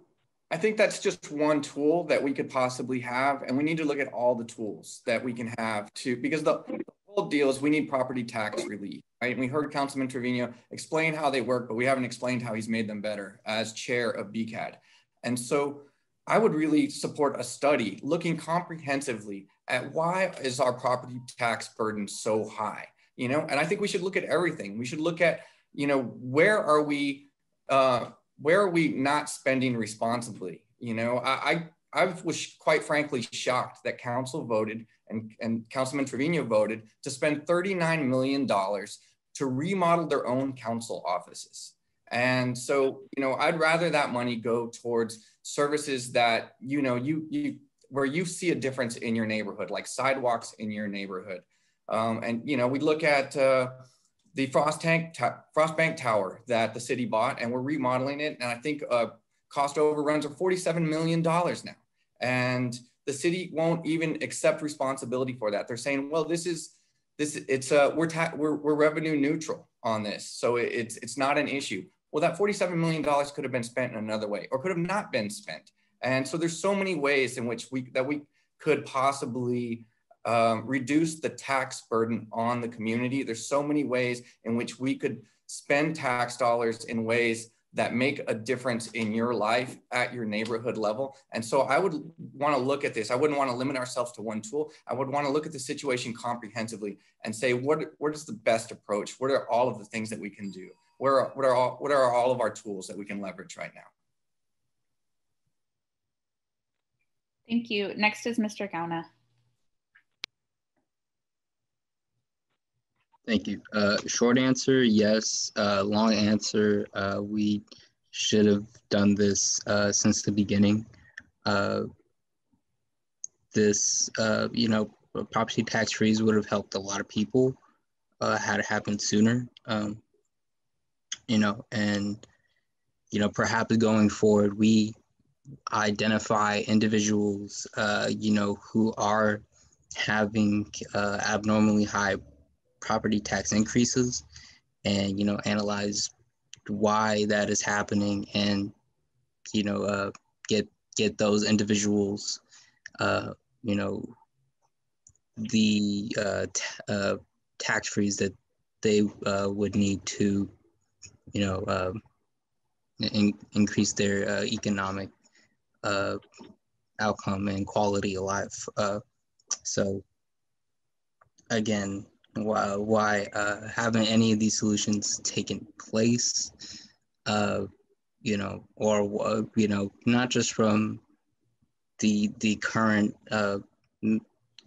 I think that's just one tool that we could possibly have. And we need to look at all the tools that we can have to, because the, whole deal is we need property tax relief right? We heard Councilman Trevino explain how they work, but we haven't explained how he's made them better as chair of BCAD. And so I would really support a study looking comprehensively at why is our property tax burden so high, you know? And I think we should look at everything. We should look at, you know, where are we, uh, where are we not spending responsibly? You know, I, I, I was quite frankly shocked that council voted and, and Councilman Trevino voted to spend $39 million to remodel their own council offices. And so, you know, I'd rather that money go towards services that, you know, you, you where you see a difference in your neighborhood, like sidewalks in your neighborhood. Um, and, you know, we look at uh, the Frost Tank, Frost Bank Tower that the city bought and we're remodeling it. And I think uh, cost overruns are $47 million now. And the city won't even accept responsibility for that. They're saying, well, this is, this it's uh we're we're, we're revenue neutral on this so it's it's not an issue well that 47 million dollars could have been spent in another way or could have not been spent and so there's so many ways in which we that we could possibly um, reduce the tax burden on the community there's so many ways in which we could spend tax dollars in ways that make a difference in your life at your neighborhood level. And so I would want to look at this. I wouldn't want to limit ourselves to one tool. I would want to look at the situation comprehensively and say, what, what is the best approach? What are all of the things that we can do? Where what, are all, what are all of our tools that we can leverage right now? Thank you. Next is Mr. Gauna. Thank you. Uh, short answer, yes. Uh, long answer, uh, we should have done this uh, since the beginning. Uh, this, uh, you know, property tax freeze would have helped a lot of people had it happened sooner. Um, you know, and, you know, perhaps going forward, we identify individuals, you know, who are having abnormally high property tax increases and you know analyze why that is happening and you know uh, get get those individuals uh, you know the uh, uh, tax freeze that they uh, would need to you know uh, in, increase their uh, economic uh, outcome and quality of life uh, so again why, why uh, haven't any of these solutions taken place? Uh, you know, or uh, you know, not just from the the current uh,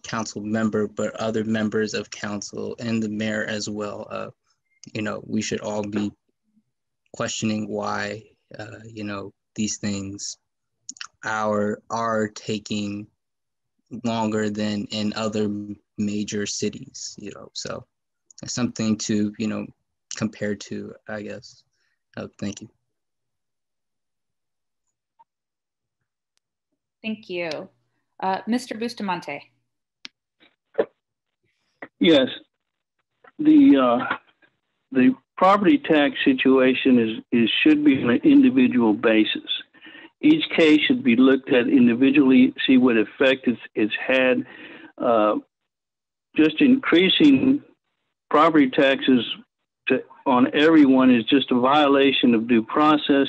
council member, but other members of council and the mayor as well. Uh, you know, we should all be questioning why uh, you know these things are are taking longer than in other major cities, you know, so something to, you know, compare to, I guess. Oh, thank you. Thank you. Uh, Mr. Bustamante. Yes, the uh, the property tax situation is, is should be on an individual basis. Each case should be looked at individually, see what effect it's, it's had. Uh, just increasing property taxes to, on everyone is just a violation of due process,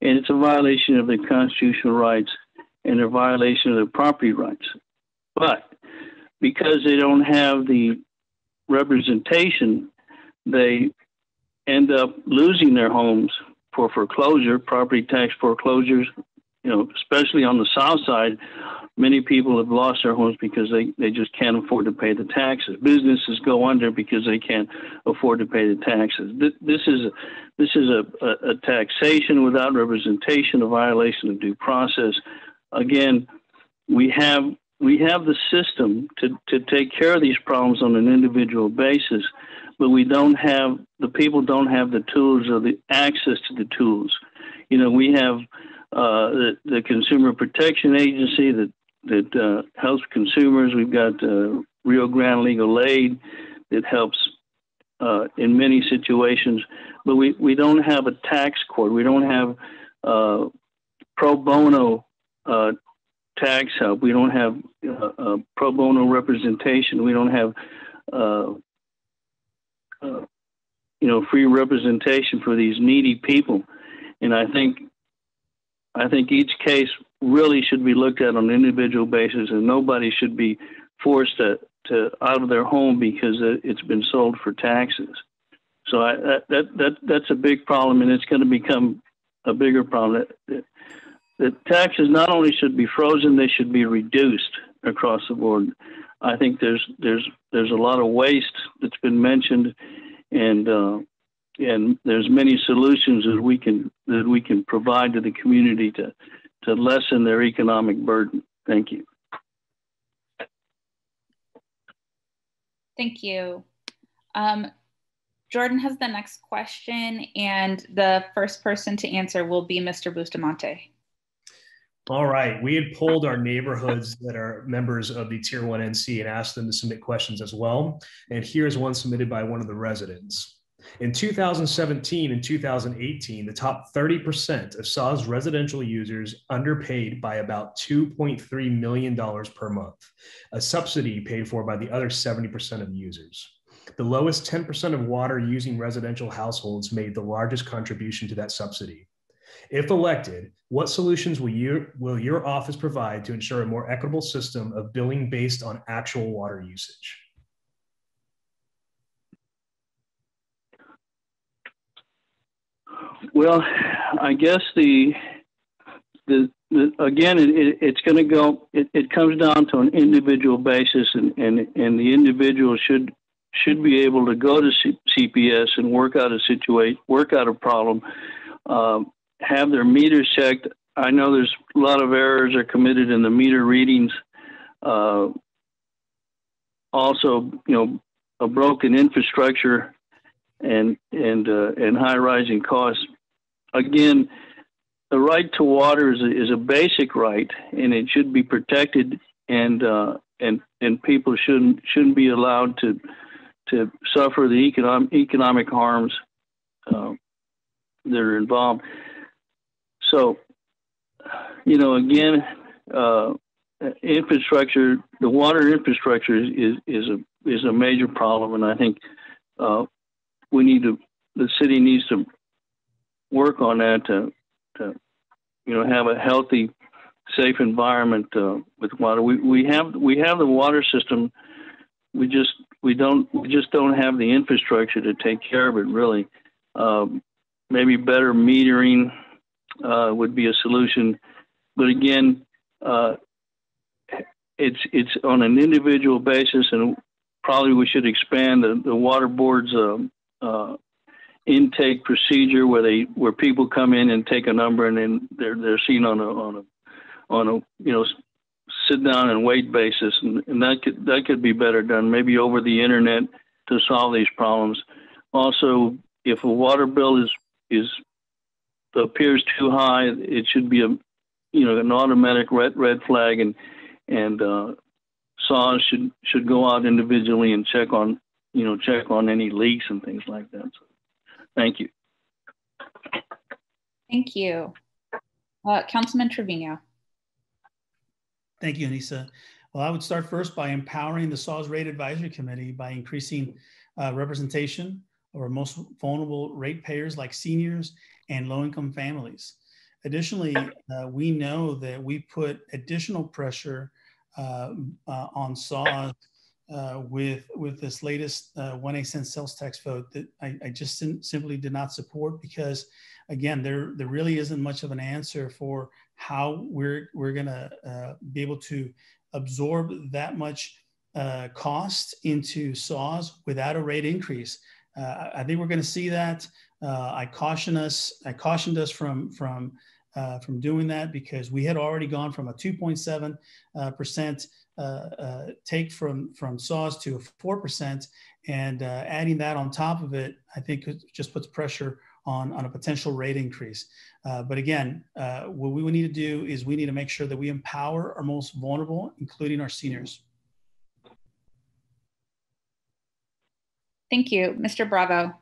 and it's a violation of their constitutional rights and a violation of their property rights. But because they don't have the representation, they end up losing their homes for foreclosure, property tax foreclosures, you know, especially on the south side, many people have lost their homes because they, they just can't afford to pay the taxes. Businesses go under because they can't afford to pay the taxes. This is this is a, a, a taxation without representation, a violation of due process. Again, we have we have the system to, to take care of these problems on an individual basis, but we don't have the people don't have the tools or the access to the tools. You know, we have uh, the, the Consumer Protection Agency that that uh, helps consumers. We've got uh, Rio Grande Legal Aid that helps uh, in many situations, but we, we don't have a tax court. We don't have uh, pro bono uh, tax help. We don't have uh, pro bono representation. We don't have Uh, you know free representation for these needy people. And I think I think each case really should be looked at on an individual basis, and nobody should be forced to, to out of their home because it's been sold for taxes. So I, that, that that that's a big problem, and it's going to become a bigger problem. That, that taxes not only should be frozen, they should be reduced across the board. I think there's there's there's a lot of waste that's been mentioned, and uh, and there's many solutions that we can that we can provide to the community to to lessen their economic burden. Thank you. Thank you. Um, Jordan has the next question, and the first person to answer will be Mr. Bustamante. All right. We had polled our neighborhoods that are members of the Tier 1 NC and asked them to submit questions as well. And here's one submitted by one of the residents. In 2017 and 2018, the top 30% of SAWS residential users underpaid by about $2.3 million per month, a subsidy paid for by the other 70% of users. The lowest 10% of water using residential households made the largest contribution to that subsidy. If elected, what solutions will, you, will your office provide to ensure a more equitable system of billing based on actual water usage? Well, I guess the the, the again, it, it's going to go. It, it comes down to an individual basis, and, and and the individual should should be able to go to C- CPS and work out a situation, work out a problem, um, have their meters checked. I know there's a lot of errors are committed in the meter readings. Uh, also, you know, a broken infrastructure and and uh, and high rising costs. Again, the right to water is a, is a basic right, and it should be protected. And uh, and and people shouldn't shouldn't be allowed to to suffer the economic economic harms uh, that are involved. So, you know, again, uh, infrastructure, the water infrastructure is, is, a is a major problem, and I think uh, we need to, the city needs to work on that to, to you know, have a healthy, safe environment uh, with water. We, we have we have the water system. We just we don't we just don't have the infrastructure to take care of it. Really, um, maybe better metering would be a solution, but again, uh, it's it's on an individual basis, and probably we should expand the, the water board's um, uh, intake procedure where they where people come in and take a number and then they're they're seen on a on a on a you know sit down and wait basis and, and that could that could be better done maybe over the internet to solve these problems. Also, if a water bill is is appears too high, it should be a you know an automatic red red flag and and uh, SAWS should should go out individually and check on you know, check on any leaks and things like that. So, thank you. Thank you. Uh, Councilman Trevino. Thank you, Anissa. Well, I would start first by empowering the SAWS Rate Advisory Committee by increasing uh, representation our most vulnerable ratepayers like seniors and low-income families. Additionally, uh, we know that we put additional pressure uh, uh, on SAWS uh, with with this latest uh, 1A cent sales tax vote that I, I just simply did not support because, again, there there really isn't much of an answer for how we're we're gonna uh, be able to absorb that much uh, cost into SAWS without a rate increase. Uh, I think we're going to see that. Uh, I caution us. I cautioned us from from uh, from doing that because we had already gone from a 2.7 uh, percent uh, take from from SAWS to a four percent, and adding that on top of it, I think just puts pressure on, on a potential rate increase. Uh, but again, uh, what we need to do is we need to make sure that we empower our most vulnerable, including our seniors. Thank you. Mr. Bravo.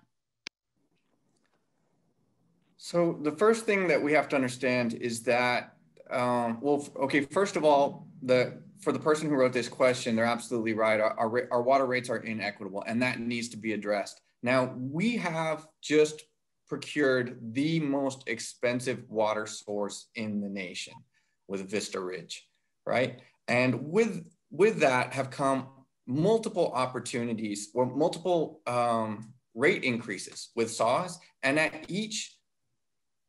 So the first thing that we have to understand is that, um, well, okay, first of all, the for the person who wrote this question, they're absolutely right. Our, our, our water rates are inequitable and that needs to be addressed. Now, we have just procured the most expensive water source in the nation with Vista Ridge, right? And with with that have come multiple opportunities or multiple um, rate increases with SAWS. And at each,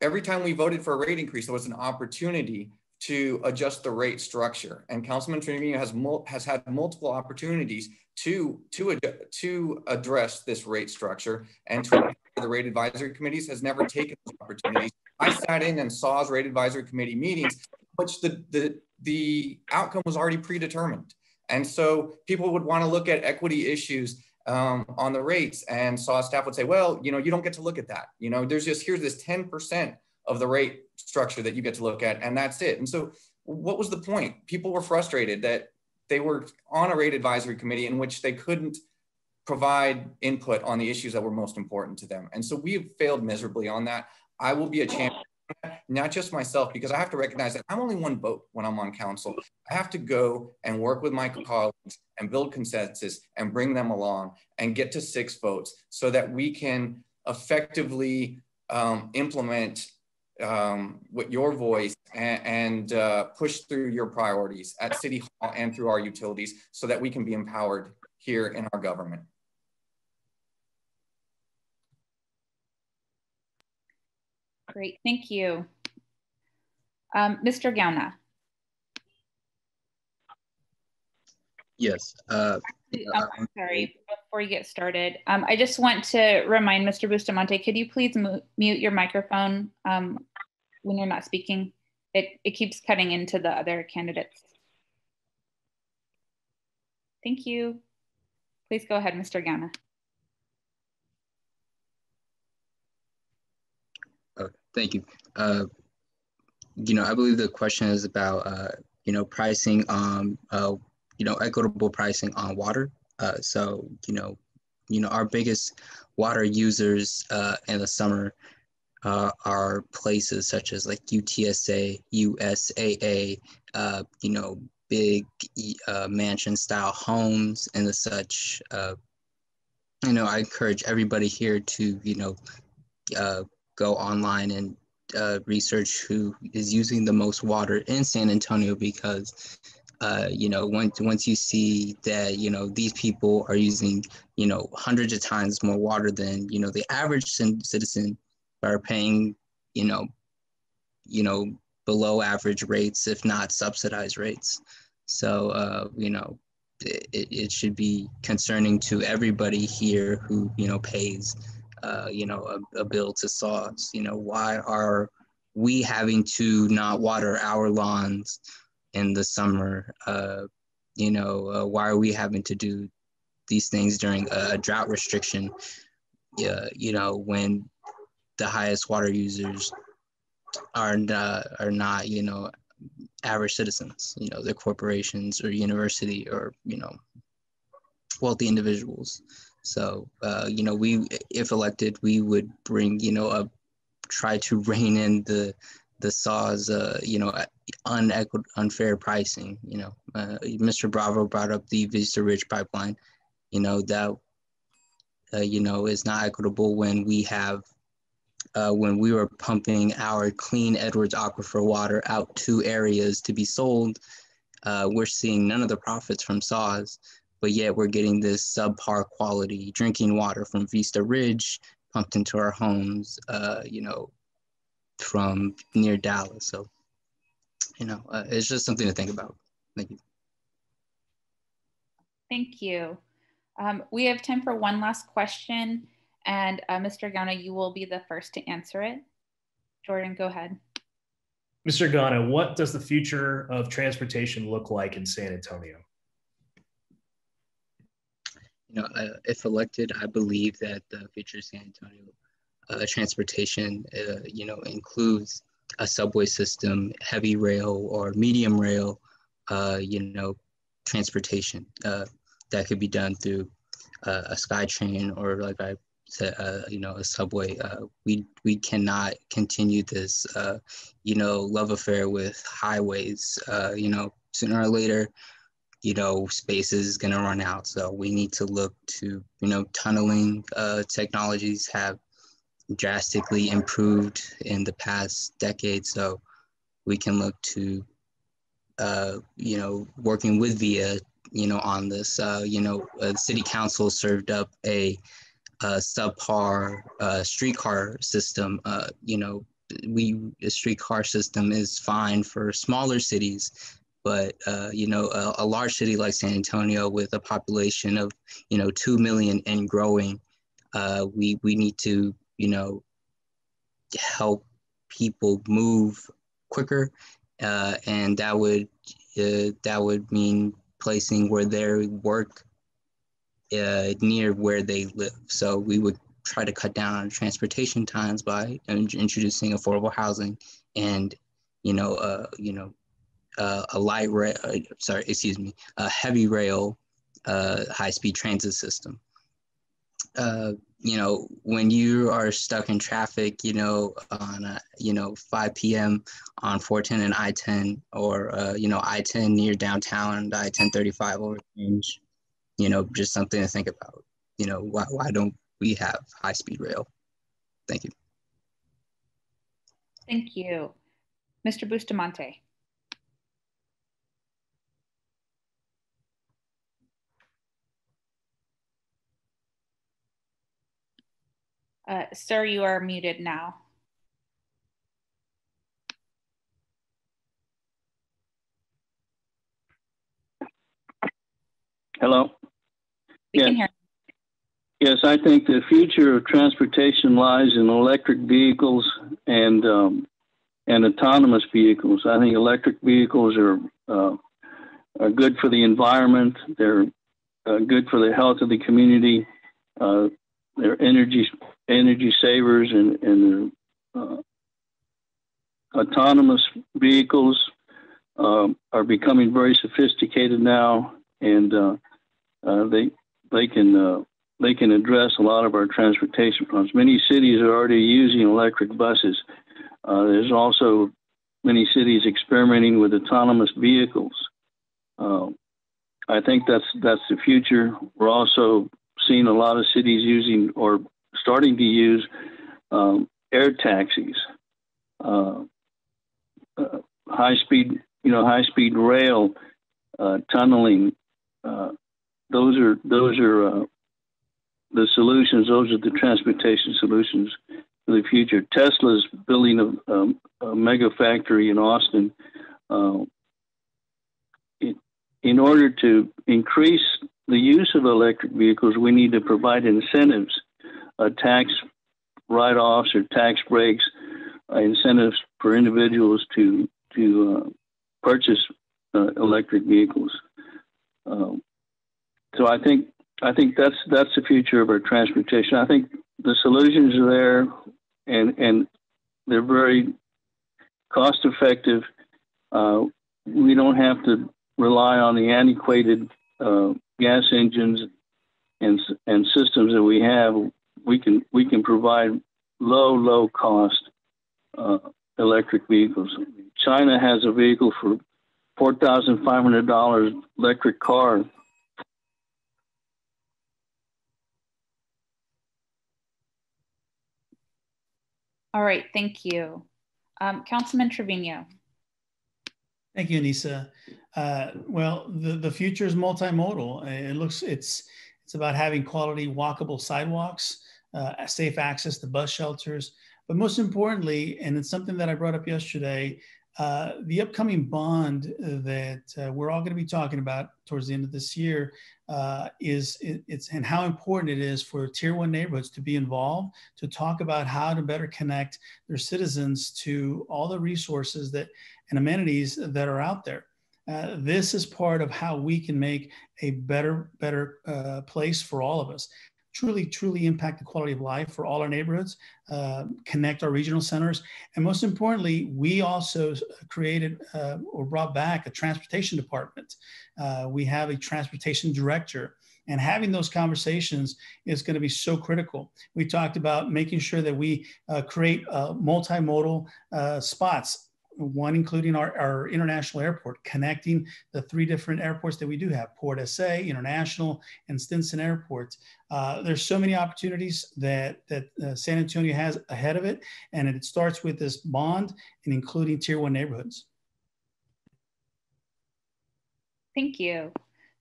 every time we voted for a rate increase, there was an opportunity to adjust the rate structure. And Councilman Trevino has has had multiple opportunities to to to address this rate structure and to the rate advisory committees has never taken those opportunities. I sat in and saw rate advisory committee meetings, which the, the, the outcome was already predetermined. And so people would want to look at equity issues um, on the rates and SAWS staff would say, well, you know, you don't get to look at that. You know, there's just, here's this 10% of the rate structure that you get to look at and that's it. And so what was the point? People were frustrated that they were on a rate advisory committee in which they couldn't provide input on the issues that were most important to them. And so we have failed miserably on that. I will be a champion, not just myself, because I have to recognize that I'm only one vote when I'm on council. I have to go and work with my colleagues and build consensus and bring them along and get to six votes so that we can effectively um, implement um, with your voice and, and uh, push through your priorities at City Hall and through our utilities so that we can be empowered here in our government. Great, thank you. Um, Mr. Gauna. Yes. Uh, oh, I'm sorry, before you get started, um, I just want to remind Mr. Bustamante, could you please mute your microphone um, when you're not speaking? It, it keeps cutting into the other candidates. Thank you. Please go ahead, Mr. Gauna. Thank you. Uh, you know, I believe the question is about, uh, you know, pricing, um, uh, you know, equitable pricing on water. Uh, so, you know, you know, our biggest water users uh, in the summer uh, are places such as like UTSA, USAA, uh, you know, big uh, mansion style homes and the such. Uh, you know, I encourage everybody here to, you know, uh, go online and uh, research who is using the most water in San Antonio because uh, you know once once you see that you know these people are using you know hundreds of times more water than you know the average citizen are paying you know you know below average rates if not subsidized rates. So uh, you know it, it should be concerning to everybody here who you know pays uh, you know, a, a bill to SAWS. You know, why are we having to not water our lawns in the summer? Uh, you know, uh, why are we having to do these things during a, drought restriction? Yeah, you know, when the highest water users are not, are not, you know, average citizens. You know, they're corporations or university or you know, wealthy individuals. So, uh, you know, we, if elected, we would bring, you know, a, try to rein in the, the SAWS, uh, you know, unequal, unfair pricing. You know, uh, Mr. Bravo brought up the Vista Ridge pipeline. You know that uh, you know, is not equitable when we have, uh, when we were pumping our clean Edwards aquifer water out to areas to be sold, uh, we're seeing none of the profits from SAWS, but yet we're getting this subpar quality drinking water from Vista Ridge pumped into our homes, uh, you know, from near Dallas. So, you know, uh, it's just something to think about. Thank you. Thank you. Um, we have time for one last question, and uh, Mr. Gauna, you will be the first to answer it. Jordan, go ahead. Mr. Gauna, what does the future of transportation look like in San Antonio? You know, uh, if elected, I believe that the future of San Antonio uh, transportation, uh, you know, includes a subway system, heavy rail or medium rail, uh, you know, transportation uh, that could be done through a SkyTrain or like I said, you know, a subway. We we cannot continue this, you know, love affair with highways. You know, sooner or later, you know, space is going to run out. So we need to look to, you know, tunneling uh, technologies have drastically improved in the past decade. So we can look to uh, you know, working with VIA, you know, on this. Uh, you know, uh, city council served up a, a subpar uh, streetcar system. Uh, you know, we a streetcar system is fine for smaller cities, but uh, you know, a, a, large city like San Antonio with a population of you know two million and growing, uh, we we need to you know help people move quicker uh, and that would uh, that would mean placing where they work uh, near where they live. So we would try to cut down on transportation times by introducing affordable housing and you know uh, you know uh, a light rail uh, sorry excuse me a heavy rail uh, high speed transit system. Uh, you know, when you are stuck in traffic, you know, on, a, you know, 5 p.m. on 410 and I-10 or, uh, you know, I-10 near downtown and I-1035 over range, you know, just something to think about. You know, why, why don't we have high-speed rail? Thank you. Thank you. Mr. Bustamante. Uh, sir, you are muted now. Hello? We yes. can hear. Yes, I think the future of transportation lies in electric vehicles and um, and autonomous vehicles. I think electric vehicles are uh, are good for the environment. They're uh, good for the health of the community. Uh, they're energy energy savers and, and uh, autonomous vehicles um, are becoming very sophisticated now, and uh, uh, they they can uh, they can address a lot of our transportation problems. Many cities are already using electric buses. Uh, there's also many cities experimenting with autonomous vehicles. Uh, I think that's that's the future. We're also seeing a lot of cities using or starting to use um, air taxis, uh, uh, high speed, you know, high speed rail, uh, tunneling. Uh, those are those are uh, the solutions. Those are the transportation solutions for the future. Tesla's building a, a, mega factory in Austin. It, in order to increase the use of electric vehicles, we need to provide incentives, uh, tax write offs or tax breaks, uh, incentives for individuals to, to uh, purchase uh, electric vehicles. Um, so I think I think that's that's the future of our transportation. I think the solutions are there, and and they're very cost effective. Uh, we don't have to rely on the antiquated uh, gas engines and and systems that we have, we can we can provide low low cost uh, electric vehicles. China has a vehicle for four thousand five hundred dollars electric car. All right, thank you, um, Councilman Trevino. Thank you, Anissa. Uh, well, the, the future is multimodal. It looks it's it's about having quality walkable sidewalks, uh, safe access to bus shelters, but most importantly, and it's something that I brought up yesterday, uh, the upcoming bond that uh, we're all going to be talking about towards the end of this year uh, is it, it's and how important it is for tier one neighborhoods to be involved to talk about how to better connect their citizens to all the resources that and amenities that are out there. Uh, this is part of how we can make a better, better uh, place for all of us. Truly, truly impact the quality of life for all our neighborhoods, uh, connect our regional centers, and most importantly, we also created uh, or brought back a transportation department. Uh, we have a transportation director and having those conversations is going to be so critical. We talked about making sure that we uh, create uh, multimodal uh, spots one including our, our international airport, connecting the three different airports that we do have, Port SA, International, and Stinson Airport. Uh, there's so many opportunities that, that uh, San Antonio has ahead of it, and it starts with this bond and including tier one neighborhoods. Thank you.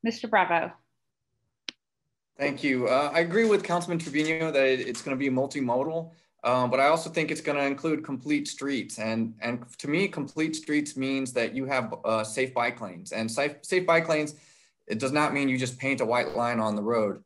Mr. Bravo. Thank you. Uh, I agree with Councilman Trevino that it's going to be multimodal. Um, but I also think it's going to include complete streets. And, and to me, complete streets means that you have uh, safe bike lanes. And safe, safe bike lanes, it does not mean you just paint a white line on the road.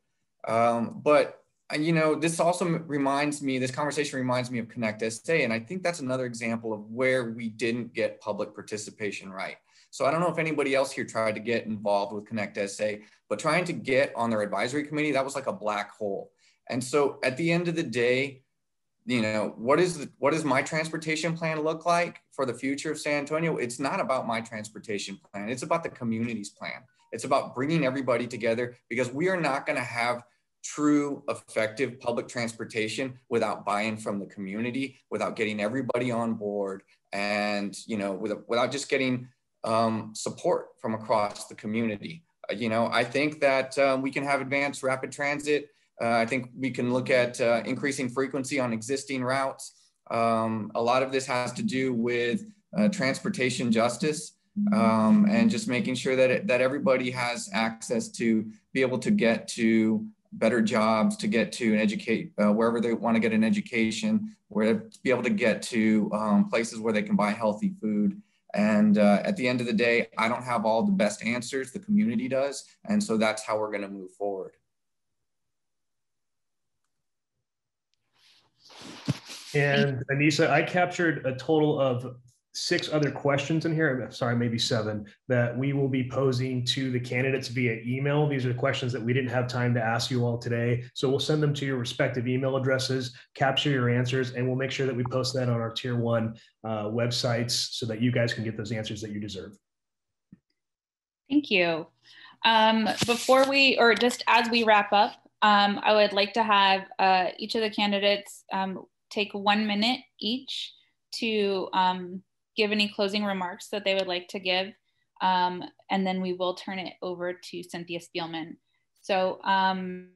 Um, but, uh, you know, this also reminds me, this conversation reminds me of Connect SA. And I think that's another example of where we didn't get public participation right. So I don't know if anybody else here tried to get involved with Connect SA, but trying to get on their advisory committee, that was like a black hole. And so at the end of the day, you know what is the, what does my transportation plan look like for the future of san antonio? It's not about my transportation plan. It's about the community's plan. It's about bringing everybody together because we are not going to have true effective public transportation without buy-in from the community without getting everybody on board and you know with, without just getting um, support from across the community. Uh, you know i think that um, we can have advanced rapid transit I think we can look at uh, increasing frequency on existing routes. Um, a lot of this has to do with uh, transportation justice um, and just making sure that, it, that everybody has access to be able to get to better jobs, to get to and educate uh, wherever they want to get an education, where to be able to get to um, places where they can buy healthy food. And uh, at the end of the day, I don't have all the best answers, the community does. And so that's how we're going to move forward. And Anissa, I captured a total of six other questions in here. Sorry, maybe seven that we will be posing to the candidates via email. These are the questions that we didn't have time to ask you all today. So we'll send them to your respective email addresses, capture your answers, and we'll make sure that we post that on our tier one uh, websites so that you guys can get those answers that you deserve. Thank you. Um, before we, or just as we wrap up, um, I would like to have uh, each of the candidates um, take one minute each to um, give any closing remarks that they would like to give. Um, and then we will turn it over to Cynthia Spielman. So um,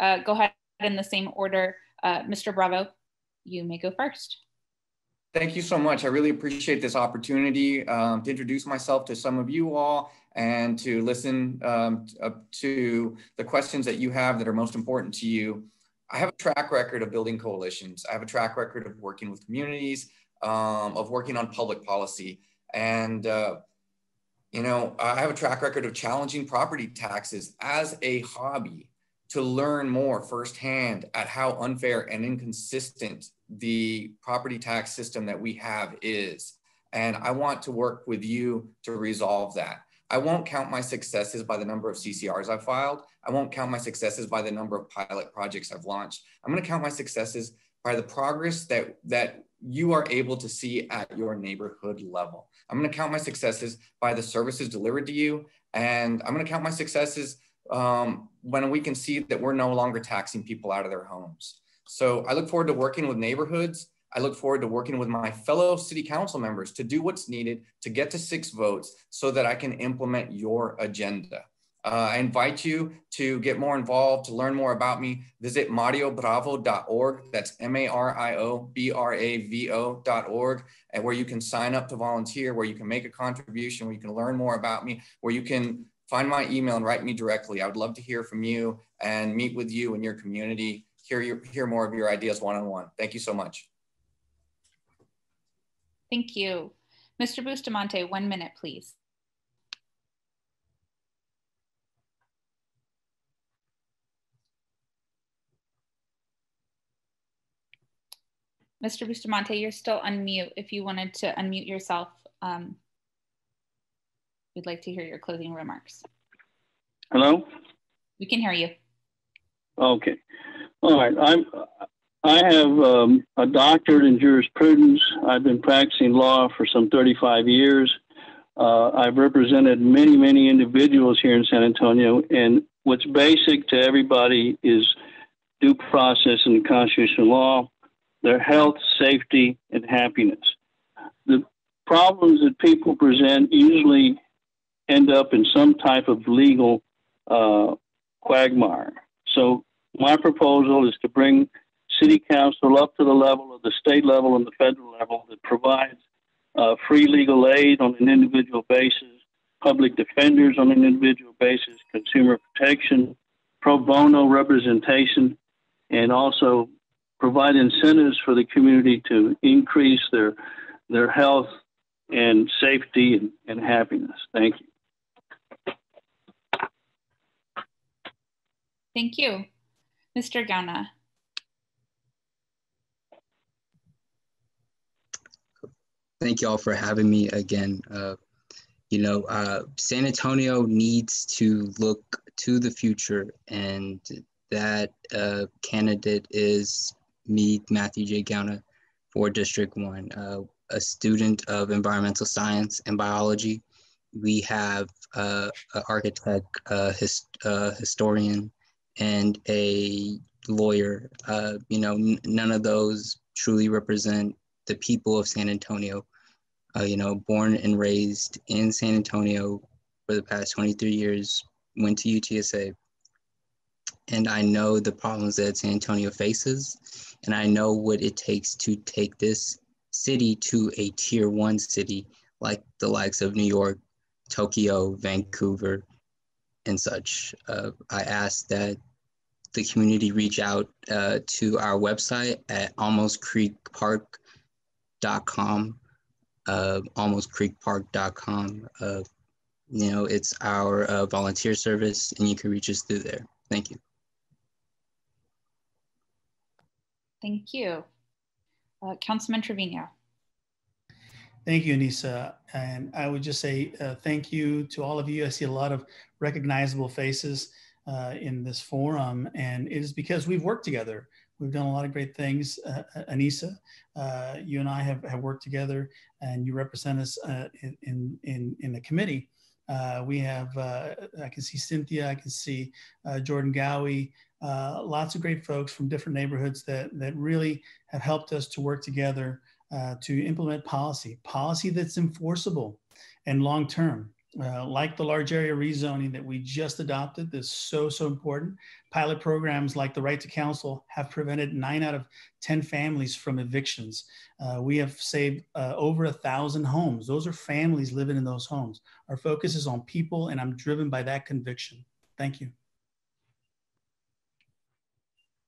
uh, go ahead in the same order. Uh, Mr. Bravo, you may go first. Thank you so much. I really appreciate this opportunity um, to introduce myself to some of you all and to listen um, to the questions that you have that are most important to you. I have a track record of building coalitions. I have a track record of working with communities, um, of working on public policy. And, uh, you know, I have a track record of challenging property taxes as a hobby to learn more firsthand at how unfair and inconsistent the property tax system that we have is. And I want to work with you to resolve that. I won't count my successes by the number of CCRs I've filed. I won't count my successes by the number of pilot projects I've launched. I'm going to count my successes by the progress that, that you are able to see at your neighborhood level. I'm going to count my successes by the services delivered to you. And I'm going to count my successes um, when we can see that we're no longer taxing people out of their homes. So I look forward to working with neighborhoods I look forward to working with my fellow city council members to do what's needed to get to six votes so that I can implement your agenda. Uh, I invite you to get more involved, to learn more about me. Visit mariobravo.org. That's M A R I O B R A V O.org, and where you can sign up to volunteer, where you can make a contribution, where you can learn more about me, where you can find my email and write me directly. I would love to hear from you and meet with you and your community, hear, your, hear more of your ideas one on one. Thank you so much. Thank you. Mr. Bustamante, one minute, please. Mr. Bustamante, you're still unmute. If you wanted to unmute yourself, um, we'd like to hear your closing remarks. Hello? We can hear you. Okay. All right. I'm, I have um, a doctorate in jurisprudence. I've been practicing law for some 35 years. Uh, I've represented many, many individuals here in San Antonio, and what's basic to everybody is due process and constitutional law their health, safety, and happiness. The problems that people present usually end up in some type of legal uh, quagmire. So, my proposal is to bring city council up to the level of the state level and the federal level that provides uh, free legal aid on an individual basis, public defenders on an individual basis, consumer protection, pro bono representation, and also provide incentives for the community to increase their their health and safety and, and happiness. Thank you. Thank you. Mr. Gauna. Thank you all for having me again. Uh, you know, uh, San Antonio needs to look to the future, and that uh, candidate is me, Matthew J. Gauna, for District 1, uh, a student of environmental science and biology. We have uh, an architect, a his, historian, and a lawyer. Uh, you know, none of those truly represent the people of San Antonio. Uh, you know, born and raised in San Antonio for the past 23 years, went to UTSA, and I know the problems that San Antonio faces, and I know what it takes to take this city to a tier one city like the likes of New York, Tokyo, Vancouver, and such. Uh, I ask that the community reach out uh, to our website at olmoscreekpark.com, uh, olmoscreekpark.com. Uh, you know, it's our uh, volunteer service, and you can reach us through there. Thank you. Thank you. Uh, Councilman Trevino. Thank you, Anissa. And I would just say uh, thank you to all of you. I see a lot of recognizable faces uh, in this forum, and it is because we've worked together. We've done a lot of great things. Uh, uh Anissa, uh, you and I have, have worked together, and you represent us uh, in, in, in the committee. we have, I can see Cynthia, I can see Jordan Gowie, uh, lots of great folks from different neighborhoods that, that really have helped us to work together uh, to implement policy, policy that's enforceable and long term. Uh, like the large area rezoning that we just adopted, that's so, so important. Pilot programs like the right to counsel have prevented nine out of 10 families from evictions. Uh, we have saved uh, over a thousand homes. Those are families living in those homes. Our focus is on people, and I'm driven by that conviction. Thank you.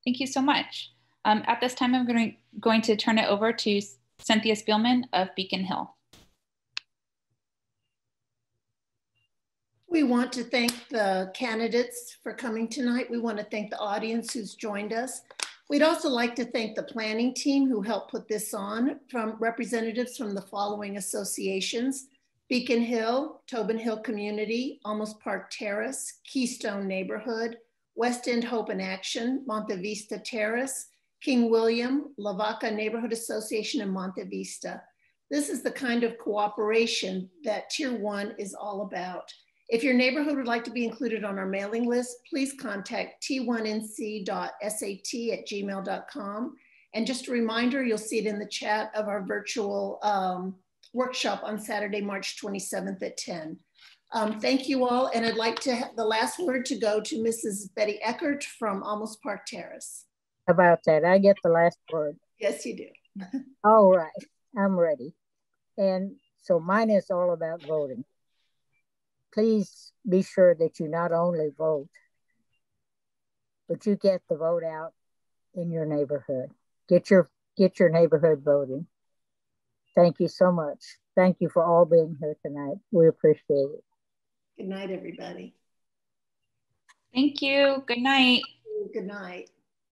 Thank you so much. Um, at this time, I'm going going to turn it over to Cynthia Spielman of Beacon Hill. We want to thank the candidates for coming tonight. We want to thank the audience who's joined us. We'd also like to thank the planning team who helped put this on from representatives from the following associations, Beacon Hill, Tobin Hill Community, Olmos Park Terrace, Keystone Neighborhood, West End Hope and Action, Monte Vista Terrace, King William, Lavaca Neighborhood Association, and Monte Vista. This is the kind of cooperation that Tier 1 is all about. If your neighborhood would like to be included on our mailing list, please contact t1nc.sat at gmail.com. And just a reminder, you'll see it in the chat of our virtual um, workshop on Saturday, March 27th at 10. Um, thank you all. And I'd like to have the last word to go to Mrs. Betty Eckert from Olmos Park Terrace. About that, I get the last word. Yes, you do. all right, I'm ready. And so mine is all about voting. Please be sure that you not only vote, but you get the vote out in your neighborhood. Get your get your neighborhood voting. Thank you so much. Thank you for all being here tonight. We appreciate it. Good night, everybody. Thank you. Good night. Good night.